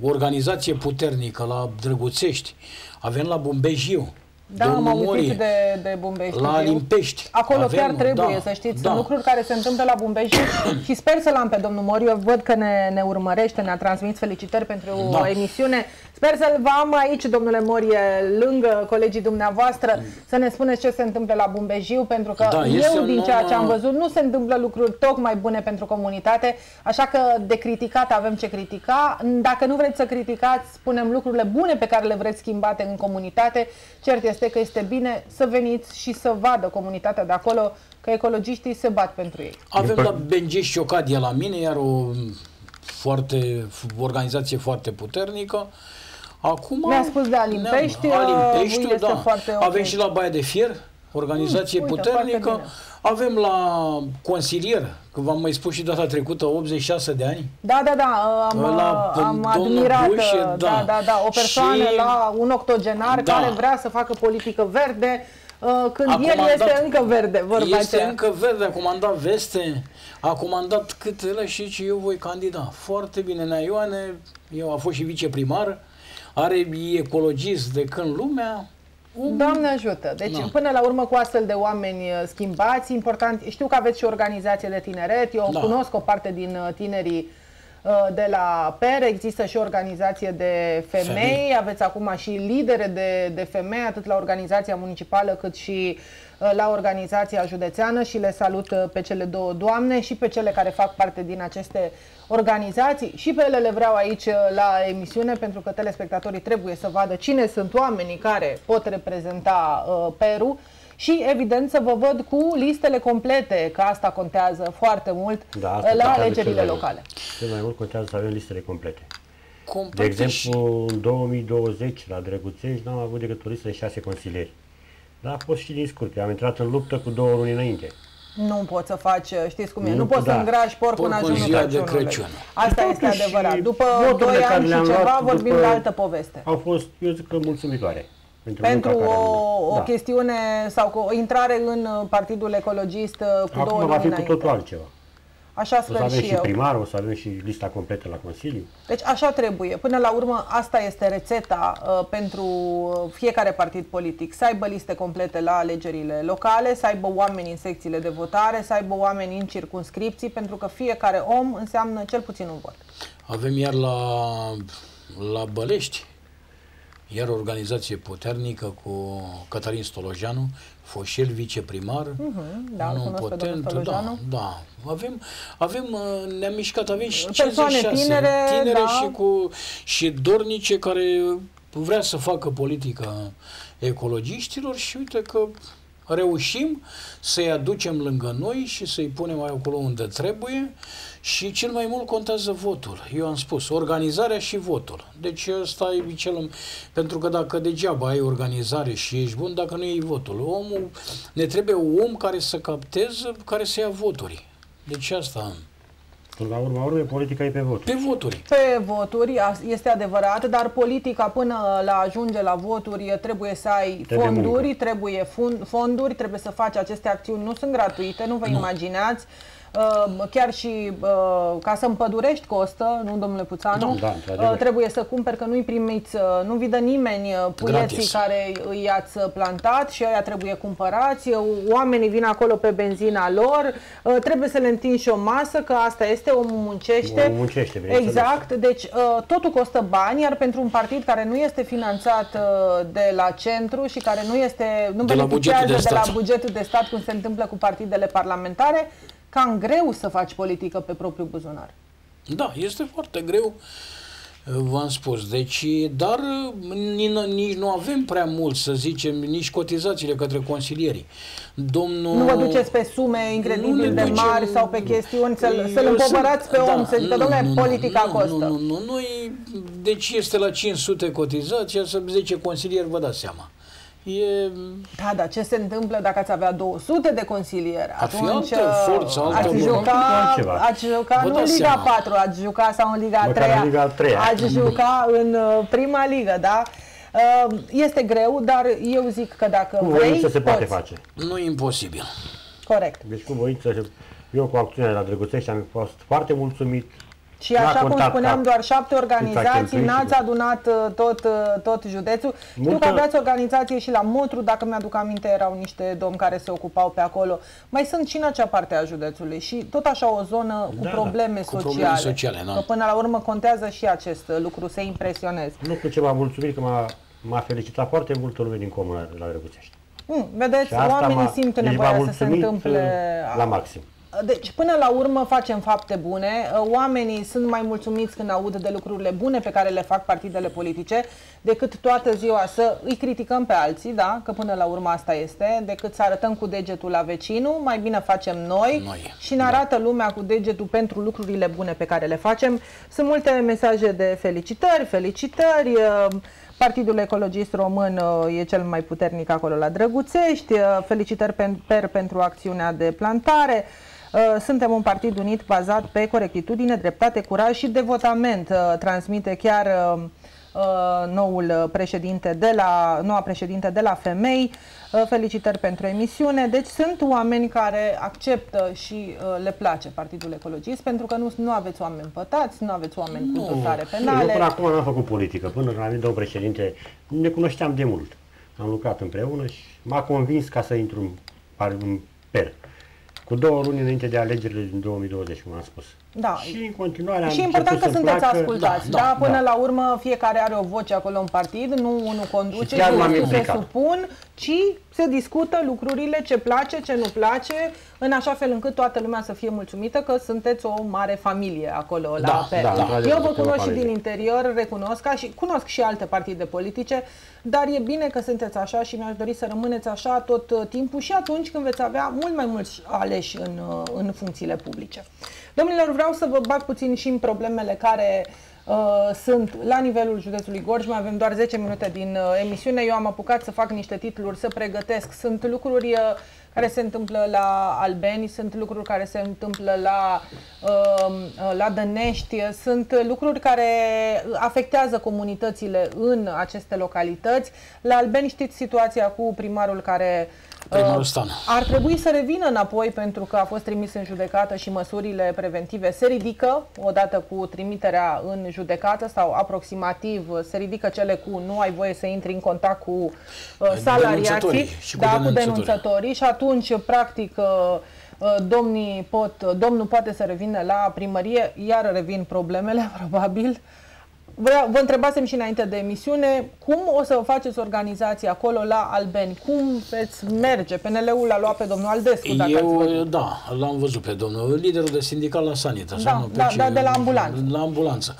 organizație puternică la Drăguțești, avem la Bumbejiu,
Da, am
domnul
auzit
Morie,
de, de Bumbești.
la Limpești.
Acolo
avem,
chiar trebuie
da,
să știți,
da.
sunt lucruri care se întâmplă la Bumbești și sper să-l am pe domnul Moriu. Văd că ne, ne urmărește, ne-a transmis felicitări pentru
Da.
emisiune. Sper să-l vă am aici, domnule Morie, lângă colegii dumneavoastră, să ne spuneți ce se întâmplă la Bumbejiu, pentru că
Da, este
eu,
un
din ceea ce am
om,
văzut, nu se întâmplă lucruri tocmai bune pentru comunitate, așa că de criticat avem ce critica. Dacă nu vreți să criticați, spunem lucrurile bune pe care le vreți schimbate în comunitate. Cert este că este bine să veniți și să vadă comunitatea de acolo că ecologiștii se bat pentru ei.
Avem
Din păc-
la Bengești Ciocadie la mine, iar o foarte, o organizație foarte puternică. Acum...
Mi-a spus de Alimpești,
ne-am- Alimpeștiul,
este
da.
foarte ok.
Avem și la Baia de Fier, organizație
Mm, uite,
puternică.
foarte bine.
Avem la consilier, că v-am mai spus și data trecută, 86 de ani.
Da, da, da, am,
La
am
domnul
admirat,
Bușe,
da,
da.
da, da, o persoană
Și-
la un octogenar
Da.
care vrea să facă politică verde, uh, când
A
el
comandat-
este încă verde, vorba
Este
aceea.
încă verde, a comandat veste, a comandat câtele și zice, eu voi candida. Foarte bine, Nea Ioane, eu a fost și viceprimar, are e ecologist de când lumea. Un-
Doamne ajută! Deci,
Da.
până la urmă, cu astfel de oameni uh, schimbați, important, știu că aveți și o organizație de tineret, eu
Da.
cunosc o parte din uh, tinerii uh, de la PER, există și o organizație de femei,
Femei.
aveți acum și lidere de, de femei, atât la organizația municipală cât și uh, la organizația județeană și le salut uh, pe cele două doamne și pe cele care fac parte din aceste organizații și pe ele le vreau aici uh, la emisiune pentru că telespectatorii trebuie să vadă cine sunt oamenii care pot reprezenta uh, Peru și evident să vă văd cu listele complete, că asta contează foarte mult
Da,
uh,
asta
la
contează
alegerile
cel mai mult.
locale.
Cel mai mult contează să avem listele complete. De
complete
exemplu, în 2020, la Drăguțești, n-am avut decât o listă de șase consilieri. Dar a fost și din scurt. Eu am intrat în luptă cu două luni înainte.
Nu poți să faci, știți cum e, nu,
Nu,
poți să
da.
îngrași porcul în
Porcul în
ajunul
ziua de
Crăciunului.
Crăciun.
Asta
Și
este
totuși,
adevărat. După
voturile
2
care
ani și
le-am
ceva
luat
vorbim
după-
de altă poveste.
Au fost, eu zic că mulțumitoare. Pentru,
Pentru
munca care
o,
am-
o
da.
chestiune sau cu o intrare în uh, Partidul Ecologist uh, cu două
Acum va
luni
fi cu
înainte.
totul altceva.
Așa
o să
sper
avem
și
și
eu.
primar, o să avem și lista completă la Consiliu.
Deci așa trebuie. Până la urmă, asta este rețeta uh, pentru fiecare partid politic. Să aibă liste complete la alegerile locale, să aibă oameni în secțiile de votare, să aibă oameni în circunscripții, pentru că fiecare om înseamnă cel puțin un vot.
Avem iar la, la Bălești, iar o organizație puternică cu Cătălin Stolojeanu, foșel viceprimar,
Mhm, da, îl
un om
cunosc pe domnul
potent, da,
Stolojeanu.
da. Avem, avem, uh, ne-am mișcat, avem și
Persoane
56
tinere,
tinere
da.
și, cu, și dornice care vrea să facă politică ecologiștilor și uite că reușim să-i aducem lângă noi și să-i punem acolo unde trebuie și cel mai mult contează votul. Eu am spus, organizarea și votul. Deci ăsta e cel... Pentru că dacă degeaba ai organizare și ești bun, dacă nu iei votul. Omul, ne trebuie un om care să capteze, care să ia voturi. Deci asta,
Până la urma urmei, politica e pe vot.
pe voturi.
Pe voturi, a- este adevărat, dar politica până la ajunge la voturi trebuie să ai
Trebuie
fonduri,
muncă.
trebuie fun- fonduri, trebuie să faci aceste acțiuni, nu sunt gratuite, nu vă imaginați. Uh, chiar și uh, ca să împădurești costă, nu domnule Puțanu,
Da, într-adevăr.
uh, trebuie să cumperi că nu-i primiți, uh, nu vi dă nimeni uh, puieții
Gratis.
care îi ați plantat și aia trebuie cumpărați, uh, oamenii vin acolo pe benzina lor, uh, trebuie să le întingi și o masă, că asta este, omul muncește.
Omul muncește, bineînțeles.
Exact, deci uh, totul costă bani, iar pentru un partid care nu este finanțat uh, de la centru și care nu este nu
De la
beneficiază
bugetul de
de la
stat.
bugetul de stat, cum se întâmplă cu partidele parlamentare, cam greu să faci politică pe propriul buzunar.
Da, este foarte greu, v-am spus. Deci, dar nici, nici nu avem prea mult, să zicem, nici cotizațiile către consilieri. Domnul...
Nu vă duceți pe sume
Nu
incredibil
ne
de
ducem-
mari sau pe chestiuni, să-l,
Eu
să-l împovărați pe
sunt-
om, să zică, domnule, politica
nu,
costă.
Nu, nu, nu, noi, deci este la 500 cotizația, să 10 consilieri, vă dați seama. E,
Da, dar ce se întâmplă dacă ați avea 200 de consilieri?
Ar fi
Atunci
altă
uh,
forță, altă
ați
muncă.
juca,
Altceva.
ați juca
Vă
nu în
dați
Liga
seama.
4, ați juca sau în Liga
Măcar
3,
în Liga a treia.
ați juca în uh, prima ligă, da? Uh, Este greu, dar eu zic că dacă
Cu
vrei,
voință se poate
poți.
face.
nu e imposibil.
Corect.
Deci cu voință, eu cu acțiunea la Drăguțești am fost foarte mulțumit.
Și
N-a
așa cum
contat
spuneam,
ca-
doar șapte organizații,
cheltuit
n-ați
și-
adunat uh, tot, uh, tot județul. Știu că
Multă-
aveați organizație și la Motru, dacă mi-aduc aminte, erau niște domni care se ocupau pe acolo. Mai sunt și în acea parte a județului și tot așa o zonă cu
Da, da,
probleme
cu
sociale.
probleme sociale, da.
Că până la urmă contează și acest uh, lucru, să impresionezi.
Lucru ce m-a mulțumit că m-a, m-a felicitat foarte multă lume din comună la Drăguțești.
Mm, vedeți,
Și asta
oamenii
m-a-
simt
deci m-a
nevoia să se
mulțumit,
întâmple
uh, la maxim.
Deci, până la urmă, facem fapte bune. Oamenii sunt mai mulțumiți când aud de lucrurile bune pe care le fac partidele politice, decât toată ziua să îi criticăm pe alții, da? Că până la urmă asta este, decât să arătăm cu degetul la vecinul, mai bine facem noi,
Noi,
și ne arată lumea cu degetul pentru lucrurile bune pe care le facem. Sunt multe mesaje de felicitări, felicitări. uh, Partidul Ecologist Român uh, e cel mai puternic acolo la Drăguțești. uh, Felicitări pen- per pentru acțiunea de plantare. Uh, Suntem un partid unit bazat pe corectitudine, dreptate, curaj și devotament. uh, Transmite chiar uh, uh, noul președinte de la, noua președinte de la Femei. Uh, Felicitări pentru emisiune. Deci sunt oameni care acceptă și uh, le place Partidul Ecologist pentru că nu, nu aveți oameni pătați, nu aveți oameni cu dosare
Eu
penale.
până acum n-am făcut politică. Până când am venit domnul președinte, ne cunoșteam de mult. Am lucrat împreună și m-a convins ca să intru în, par- în PER. Cu două luni înainte de alegerile din 2020, cum am spus.
Da.
Și în continuare am
Și e important că
început să-mi
sunteți
placă-
ascultați, da,
da,
Până
da.
la urmă fiecare are o voce acolo în partid, nu unul conduce,
Și chiar
nu
m-am
restul se
implicat.
supun, ci se discută lucrurile, ce place, ce nu place, în așa fel încât toată lumea să fie mulțumită că sunteți o mare familie acolo la
Da,
PER.
da, într-adevăr,
Eu vă
suntem o
cunosc și
familie.
din interior, recunosc, ca și, cunosc și alte partide politice, dar e bine că sunteți așa și mi-aș dori să rămâneți așa tot uh, timpul și atunci când veți avea mult mai mulți aleși în, uh, în funcțiile publice. Domnilor, vreau să vă bag puțin și în problemele care uh, sunt la nivelul județului Gorj. Mai avem doar 10 minute din uh, emisiune. Eu am apucat să fac niște titluri, să pregătesc. Sunt lucruri uh, care se întâmplă la Albeni, sunt lucruri care se întâmplă la, uh, la Dănești, sunt lucruri care afectează comunitățile în aceste localități. La Albeni știți situația cu primarul care
Primarul Stan.
Ar trebui să revină înapoi pentru că a fost trimis în judecată și măsurile preventive se ridică odată cu trimiterea în judecată sau aproximativ se ridică cele cu nu ai voie să intri în contact cu uh, salariații,
și cu
da, cu
denunțătorii.
denunțătorii și atunci practic uh, uh, domnii pot, domnul poate să revină la primărie, iar revin problemele <laughs> probabil. Vreau, vă întrebasem și înainte de emisiune, cum o să faceți organizația acolo la Albeni? Cum veți merge? PNL-ul l-a luat pe domnul Aldescu, dacă ați
Eu,
văzut.
da, l-am văzut pe domnul, liderul de sindicat la Sanitas.
Da,
nu? Pe
da,
ce-
da, de la ambulanță.
La ambulanță.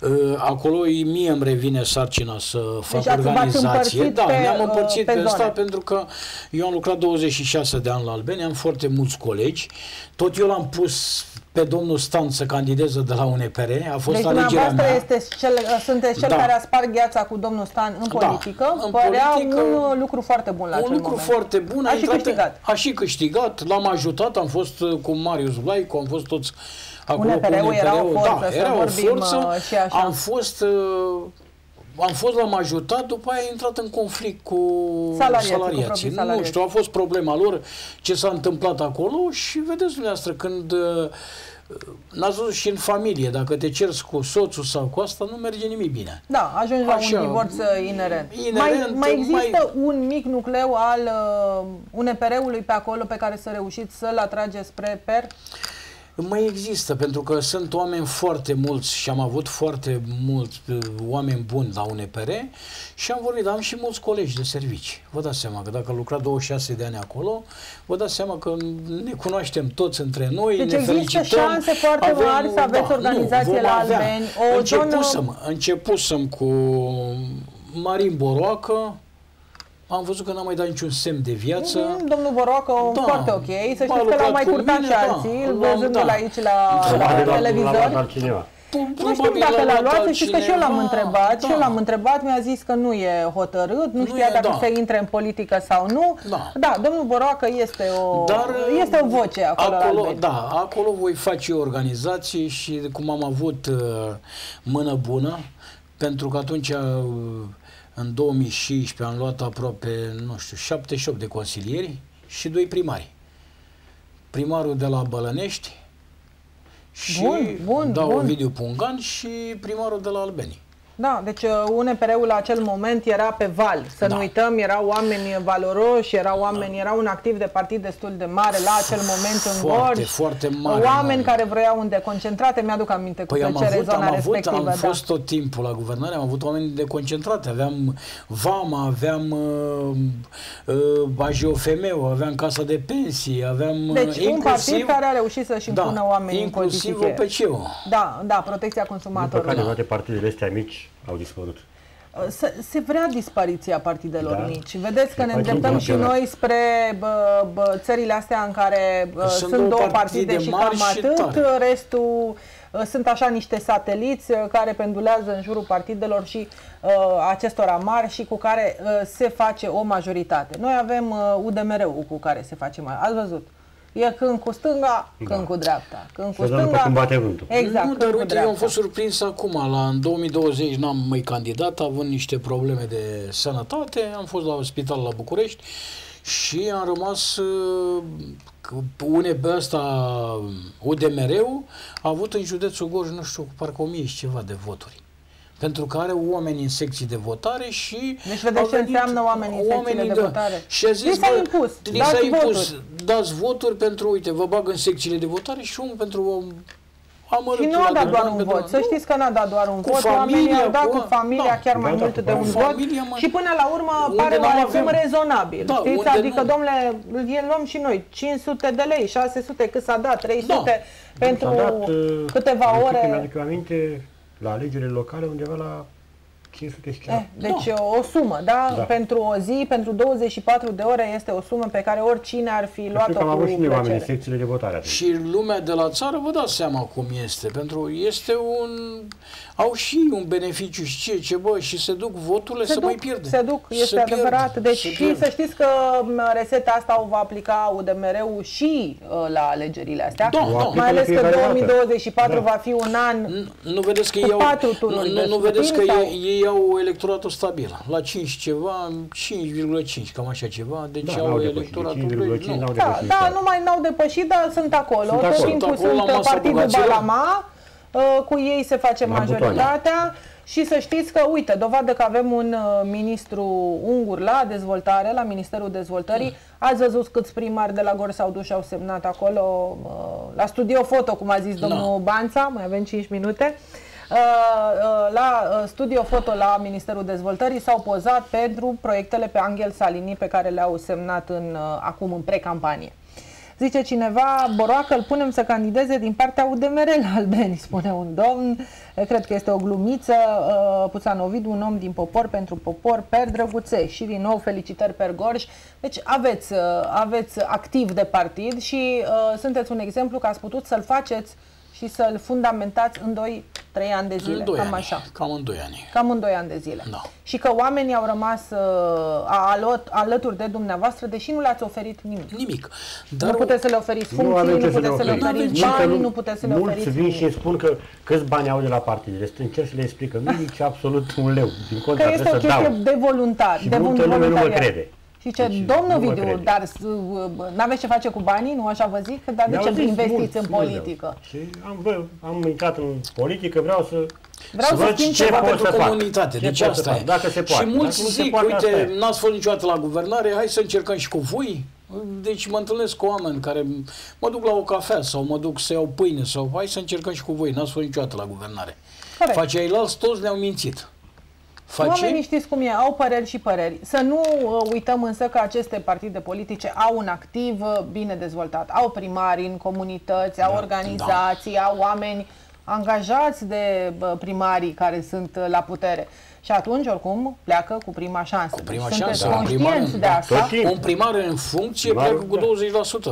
Uh, Acolo mie îmi revine sarcina să fac
Deci ați- v-ați
organizație.
împărțit
Da,
pe,
ne-am
uh,
împărțit
pe
pe,
zone.
asta pentru că eu am lucrat 26 de ani la Albeni, am foarte mulți colegi. Tot eu l-am pus pe domnul Stan să candideze de la UNPR, a fost
Deci
alegerea
dumneavoastră
mea.
este cel, sunteți cel
Da.
care a spart gheața cu domnul Stan în
Da,
politică.
în
Părea
politică,
un lucru foarte bun la
un
acel
lucru
moment.
foarte bun.
A și
intrat-
câștigat.
A și câștigat, l-am ajutat, am fost uh, cu Marius Vlaicu, am fost toți acolo
UNPR-ul
cu
era o
UNPR-ul.
forță,
da,
să
era o
vorbim,
forță.
uh, și așa.
Am fost uh, am fost, l-am ajutat, după aia a intrat în conflict cu
Salariații, cu
salariații.
proprii
Nu
salariați.
știu, a fost problema lor, ce s-a întâmplat acolo și vedeți dumneavoastră când uh, N-ați văzut și în familie, dacă te cerți cu soțul sau cu asta, nu merge nimic bine.
Da, ajungi la
Așa,
un divorț uh, inerent.
inerent,
mai, mai există
mai-
un mic nucleu al uh, UNPR-ului pe acolo pe care să reușiți să-l atrageți spre PER?
Mai există, pentru că sunt oameni foarte mulți și am avut foarte mulți uh, oameni buni la UNPR și am vorbit, am și mulți colegi de servici. Vă dați seama că dacă am lucrat 26 de ani acolo, vă dați seama că ne cunoaștem toți între noi,
Deci
ne
există
felicităm.
șanse foarte mari să aveți organizație
vom
la
avea.
Albeni, o
începusem, începusem cu Marin Boroacă, am văzut că n-am mai dat niciun semn de viață.
Mhm, Domnul Boroacă,
Da.
foarte ok. Să
A
știți că
lucrat
l-au mai
cu
curtat
mine,
și
da.
alții, îl
L-am-
văzându-l
da.
aici la, la
Probabil l-a- l-a luat
televizor.
altcineva.
Nu știu
Probabil
dacă
l-a
l-a luat, să
luat
știți că și eu l-am
altcineva,
întrebat, și eu
da.
l-am întrebat, mi-a zis că nu e hotărât, nu,
Nu
știa
e,
dacă
da.
să intre în politică sau nu.
Da.
da domnul Boroacă este o,
Dar
este o voce acolo, la
acolo,
Albeni.
da, acolo voi face o organizație și cum am avut uh, mână bună, pentru că atunci uh, în 2016 am luat aproape, nu știu, 78 de consilieri și doi primari. Primarul de la Bălănești și
Bun, bun,
da,
bun.
Ovidiu Pungan și primarul de la Albeni.
Da, deci uh, UNPR-ul la acel moment era pe val. Să
Da.
nu uităm, erau oameni valoroși, erau oameni, era un activ de partid destul de mare la acel moment în
Foarte,
Gorj.
foarte mare,
Oameni
da.
care vreau unde concentrate, mi-aduc aminte cu
Păi am
plăcere
avut, am
zona
avut,
respectivă.
am
da.
fost tot timpul la guvernare, am avut oameni de concentrate, aveam VAMA, aveam uh, uh, AJOFM-ul, aveam Casa de Pensii, aveam uh,
Deci un partid care a reușit să-și
da,
impună oamenii în
inclusiv
poziție.
OPC-ul.
Da, da, protecția
Din
consumatorilor.
păcate, toate partidele astea mici au dispărut.
Se, se vrea dispariția partidelor
Da.
mici. Vedeți că
Se
ne
face
îndreptăm
un
și
campionat.
noi spre bă, bă, țările astea în care bă,
Sunt
sunt,
două
două
partide
partide și
mari
cam
și
atât.
tare.
Restul uh, sunt așa niște sateliți uh, care pendulează în jurul partidelor și uh, acestora mari și cu care uh, se face o majoritate. Noi avem uh, UDMR-ul cu care se face mai. Ați văzut? E când cu stânga, când
Da.
cu dreapta. Când cu
Se dă după
stânga.
cum bate vântul.
Exact,
nu,
când
dar
cu
uite, eu
dreapta.
am fost surprins acum, la, în 2020 n-am mai candidat, având niște probleme de sănătate, am fost la spital la București și am rămas uh, cu UNB ăsta, UDMR-ul, a avut în județul Gorj, nu știu, parcă 1000 și ceva de voturi. Pentru că are oameni în secții de votare și...
Deci vedeți
au
ce
venit
înseamnă oamenii în secțiile de votare.
Și a zis,
Li s-a
bă,
impus,
li
dați
s-a impus,
voturi.
dați voturi pentru, uite, vă bag în secțiile de votare și unul pentru amărâtul
Și nu a
la
dat
de
doar
bani
un
pentru-
vot. Să
Nu,
știți că n-a dat doar un
Cu
vot. Oamenii
familia,
au dat
cu-
cu familia
da.
chiar mai
Da,
mult
da,
de
cu
un vot.
familia, mă.
Și până la urmă
Unde
pare
nu
oarecum
avem.
rezonabil.
Da,
Știți?
unde
Adică,
nu-
domnule, îl luăm și noi 500 de lei, 600, cât s-a dat, 300 pentru
S-a dat, uh,
câteva
nu știu,
ore.
Mi-aduc aminte la alegerile locale undeva la 500 și ceva.
Eh, deci o sumă, da?
Da.
Pentru o zi, pentru 24 de ore este o sumă pe care oricine ar fi
Știu
luat-o
că am
cu
avut și noi oameni în
plăcere.
secțiile de votare atunci.
Și lumea de la țară, vă dați seama cum este, pentru este un... au și un beneficiu și ce, ce bă, și se duc voturile, se,
se
mai
duc,
pierde.
se duc, este
Se pierde,
adevărat. Deci
se
și
pierde.
să știți că m, reseta asta o va aplica UDMR-ul și uh, la alegerile astea.
Da, da.
Mai ales că
Fiecare dată.
2024
Da.
va fi un an
Nu- Nu vedeți că
Cu
ei au,
patru
nu,
tururi
nu,
de
nu vedeți că
scrutin sau-
ei, ei au electoratul stabil. La 5 ceva, 5,5, cam așa ceva. Deci
Da,
au
n-au depășit.
electoratul...
De 5,5
nu.
n-au
Da,
depășit.
da,
da.
nu mai n-au depășit, dar sunt acolo.
Sunt
Tot
acolo.
timpul
Sunt acolo la
sunt
masa
Partidul
bogaților.
Balama, uh, cu ei se face
La
majoritatea. Și să știți că, uite, dovadă că avem un uh, ministru ungur la dezvoltare, la Ministerul Dezvoltării. Ați văzut câți primari de la Gor s-au dus și au semnat acolo uh, la studio foto, cum a zis domnul Banța, mai avem 5 minute. Uh, uh, la uh, studio foto la Ministerul Dezvoltării s-au pozat pentru proiectele pe Angel Salini pe care le-au semnat în, uh, acum în precampanie. Zice cineva, Boroacă îl punem să candideze din partea UDMR la Albeni, spune un domn. Cred că este o glumiță. Uh, Puțan Ovid, un om din popor pentru popor, per drăguțe. Și din nou felicitări per Gorj. Deci aveți, uh, aveți activ de partid și uh, sunteți un exemplu că ați putut să-l faceți și să-l fundamentați în 2-3 ani de zile.
În 2
cam
ani.
așa.
Cam în 2 ani.
Cam în 2 ani de zile.
Da.
Și că oamenii au rămas uh, alot, alături de dumneavoastră, deși nu le-ați oferit nimic.
Nimic.
Dar nu puteți să le oferiți
Nu
funcții,
avem
nu,
ce să le
puteți să le
oferim.
oferiți
N-avem ce.
bani, nu puteți să le
Mulți
oferiți
vin și îmi
nimic.
spun că câți bani au de la partid. Le încerc să le explic că nu e nici absolut un leu. Din
Că
contra
este o
trebuie să
chestie
dau.
de voluntar,
Și
de
multă lume nu mă
voluntariat.
crede.
Și ce,
Deci,
domnul
nu mă
Vidiu,
crede.
dar s- n-aveți ce face cu banii, nu așa vă zic? Dar de
Mi-au
ce
zis
investiți
mulți,
în
mulți
politică?
au. Și am, bă, am intrat în politică, vreau să
Vreau să
văd
schimb
ce
ceva
pot
pentru
să fac.
comunitate.
Ce
Deci
pot să
asta
fac,
e.
Dacă se poate.
Și mulți
Dacă nu se
zic,
poate, asta
uite,
e.
n-ați fost niciodată la guvernare, hai să încercăm și cu voi. Deci mă întâlnesc cu oameni care mă duc la o cafea sau mă duc să iau pâine sau hai să încercăm și cu voi. N-ați fost niciodată la guvernare.
Corect.
Face ai alți, toți ne-au mințit.
Oamenii
Face?
știți cum e, au păreri și păreri. Să nu uh, uităm însă că aceste partide politice au un activ uh, bine dezvoltat. Au primari în comunități, au organizații, au oameni angajați de bă, primarii care sunt uh, la putere. Și atunci, oricum, pleacă cu prima șansă.
Cu prima
Deci
șansă,
sunteți
un primar
conștienți
în-
de
da,
asta.
tot timpul.
Un primar în funcție
Primarul,
pleacă cu
da.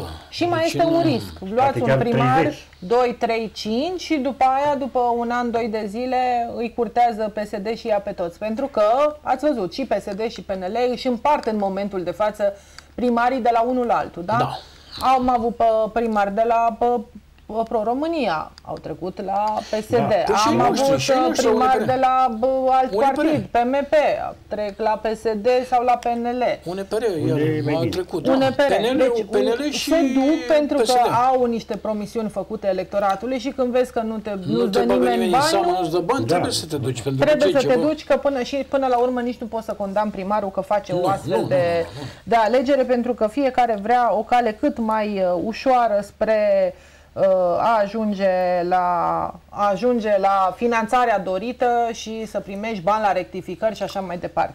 20%.
Și mai
Deci
este un
nu-
risc. Luați
Poate
un
chiar
primar
30.
2, 3, 5 și după aia, după un an, doi de zile, îi curtează PSD și ia pe toți. Pentru că, ați văzut, și PSD și PNL își împart în momentul de față primarii de la unul la altul, da?
Da.
Am avut pe primari de la pe, pe Pro-România, au trecut la PSD.
Da.
Păi și
Am
ai noștri,
avut
și ai
uh,
noștri,
primari
UNPR.
de la bă, alt
UNPR.
partid, PMP, trec la PSD sau la PNL.
UNPR,
Unde e
iar
mai
a
bine?
trecut.
UNPR.
Da. PNL,
deci,
PNL și
se duc pentru
PSD.
că au niște promisiuni făcute electoratului și când vezi că nu te
nu
nu
te
dă
bagă
nimeni
nimeni în
bani,
seamă,
nu,
nu-ți dă bani,
Da.
trebuie să te duci. Pentru
trebuie
că
să
ce
te
ceva-
duci că până și până la urmă nici nu poți să condamn primarul că face o
Nu,
astfel
nu,
de,
nu, nu.
de alegere pentru că fiecare vrea o cale cât mai uh, ușoară spre uh, a ajunge la a ajunge la finanțarea dorită și să primești bani la rectificări și așa mai departe.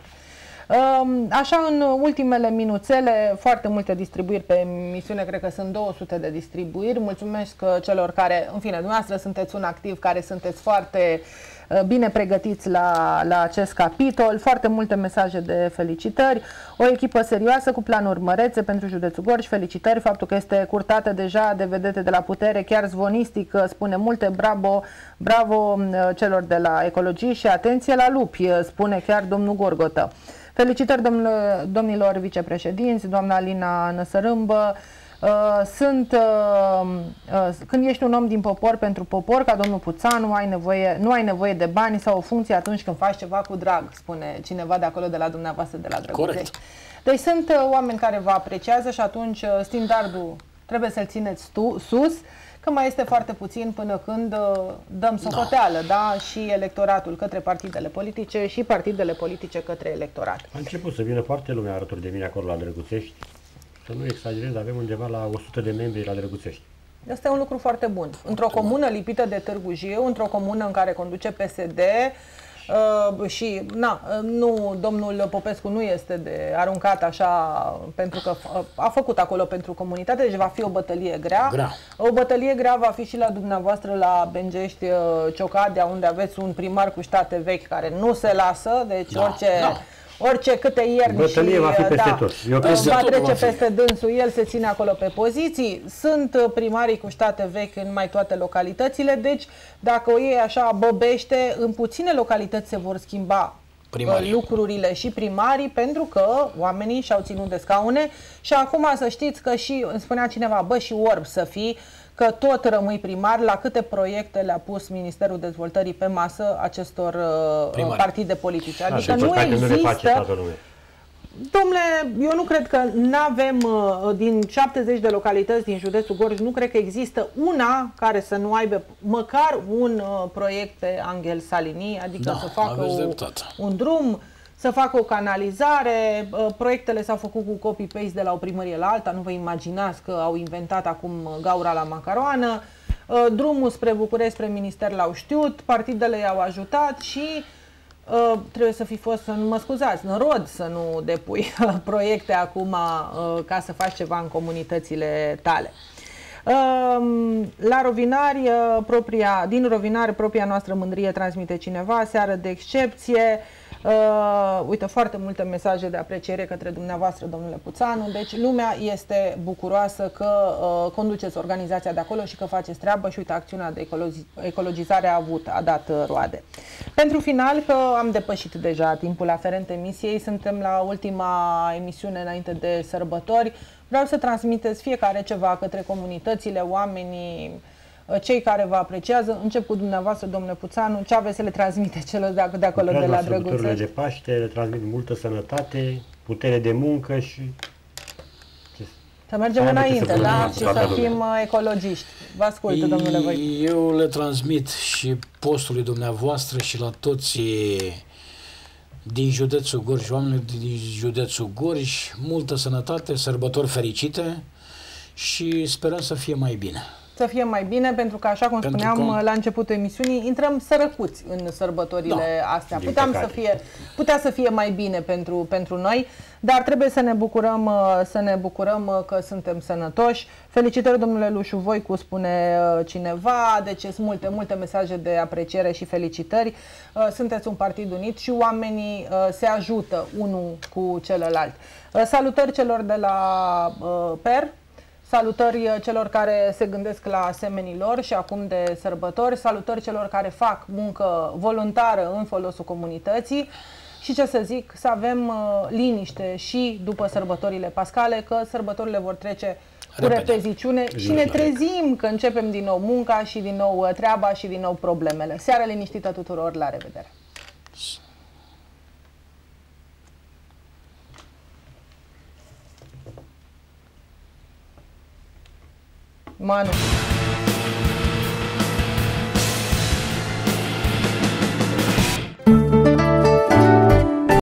Um, Așa, în ultimele minuțele, foarte multe distribuiri pe emisiune, cred că sunt 200 de distribuiri. Mulțumesc uh, celor care, în fine, dumneavoastră sunteți un activ care sunteți foarte uh, bine pregătiți la, la acest capitol, foarte multe mesaje de felicitări, o echipă serioasă cu planuri mărețe pentru județul Gorj, felicitări, faptul că este curtată deja de vedete de la putere, chiar zvonistic uh, spune multe, bravo, bravo uh, celor de la ecologii și atenție la lupi, uh, spune chiar domnul Gorgotă. Felicitări domnilor, domnilor vicepreședinți, doamna Alina Năsărâmbă. Uh, Sunt, uh, uh, când ești un om din popor pentru popor, ca domnul Puțan, nu ai, nevoie, nu ai nevoie de bani sau o funcție atunci când faci ceva cu drag, spune cineva de acolo de la dumneavoastră, de la Drăguței.
Corect.
Deci sunt uh, oameni care vă apreciază și atunci uh, standardul trebuie să-l țineți tu, sus, că mai este foarte puțin până când uh, dăm socoteală, da, și electoratul către partidele politice și partidele politice către electorat.
A început să vină foarte lumea alături de mine acolo la Drăguțești. Să nu exagerez, avem undeva la 100 de membri la Drăguțești.
Asta e un lucru foarte bun. Într-o comună lipită de Târgu Jiu, într-o comună în care conduce PSD uh, și, na, uh, nu, domnul Popescu nu este de aruncat așa pentru că uh, a făcut acolo pentru comunitate, deci va fi o bătălie grea.
Grea.
O bătălie grea va fi și la dumneavoastră la Bengești, uh, Ciocadea, unde aveți un primar cu state vechi care nu se lasă, deci
Da,
orice...
da.
Orice câte ierni
Bătălie
și,
va fi
uh,
peste
da,
tot. Eu
uh,
peste
va
tot
trece
va fi.
peste dânsul, el se ține acolo pe poziții. Sunt uh, primarii cu state vechi în mai toate localitățile, deci dacă o iei așa băbește, în puține localități se vor schimba
Primarii.
uh, lucrurile și primarii pentru că oamenii și-au ținut de scaune și acum să știți că și, îmi spunea cineva, bă, și orb să fii, că tot rămâi primar, la câte proiecte le-a pus Ministerul Dezvoltării pe masă acestor uh,
Primari.
partide politice.
Da,
Adică
și
nu
păcate nu le face
există
toată lumea.
Domnule, eu nu cred că nu avem uh, din 70 de localități din județul Gorj, nu cred că există una care să nu aibă măcar un uh, proiect pe Angel Salini, adică
Da,
să facă
aveți
o,
dreptate.
un drum, să facă o canalizare. Uh, Proiectele s-au făcut cu copy-paste de la o primărie la alta, nu vă imaginați că au inventat acum gaura la macaroană. Uh, Drumul spre București, spre minister l-au știut, partidele i-au ajutat și Uh, trebuie să fi fost, să nu mă scuzați, în rod să nu depui <laughs> proiecte acum uh, ca să faci ceva în comunitățile tale. Uh, la Rovinari, uh, propria, din Rovinari, propria noastră mândrie transmite cineva, seară de excepție. Uh, uite, foarte multe mesaje de apreciere către dumneavoastră, domnule Puțanu. Deci lumea este bucuroasă că uh, conduceți organizația de acolo și că faceți treabă și uite, acțiunea de ecologi- ecologizare a avut, a dat uh, roade. Pentru final, că am depășit deja timpul aferent emisiei, suntem la ultima emisiune înainte de sărbători. Vreau să transmiteți fiecare ceva către comunitățile, oamenii, uh, cei care vă apreciază. Încep cu dumneavoastră, domnule Puțanu. Ce aveți să le transmite celor de, de acolo, de
Lucrez
la
la sărbătorile de
Drăguțări?
Paște, le transmit multă sănătate, putere de muncă și
Să mergem
Hai,
înainte,
să
da?
vorbim
Și
toată
să
lumea.
fim uh, ecologiști. Vă ascult, domnule Voi.
Eu le transmit și postului dumneavoastră și la toți din județul Gorj, oamenii din județul Gorj, multă sănătate, sărbători fericite și sperăm să fie mai bine.
Să fie mai bine, pentru că, așa cum
Pentru
spuneam
că-
uh, la începutul emisiunii, intrăm sărăcuți în sărbătorile
Da,
astea.
din
Puteam să
păcate.
fie, putea să fie mai bine pentru, pentru noi, dar trebuie să ne bucurăm, uh, să ne bucurăm uh, că suntem sănătoși. Felicitări, domnule Lușu Voicu, spune uh, cineva, deci sunt multe, multe mesaje de apreciere și felicitări. Uh, Sunteți un partid unit și oamenii uh, se ajută unul cu celălalt. Uh, Salutări celor de la uh, PER, Salutări uh, celor care se gândesc la asemenii lor și acum de sărbători, salutări celor care fac muncă voluntară în folosul comunității și ce să zic, să avem uh, liniște și după sărbătorile pascale, că sărbătorile vor trece cu
Repede.
repeziciune și
Zi
ne
la
trezim că începem din nou munca și din nou uh, treaba și din nou problemele. Seară liniștită tuturor, la revedere! Mano.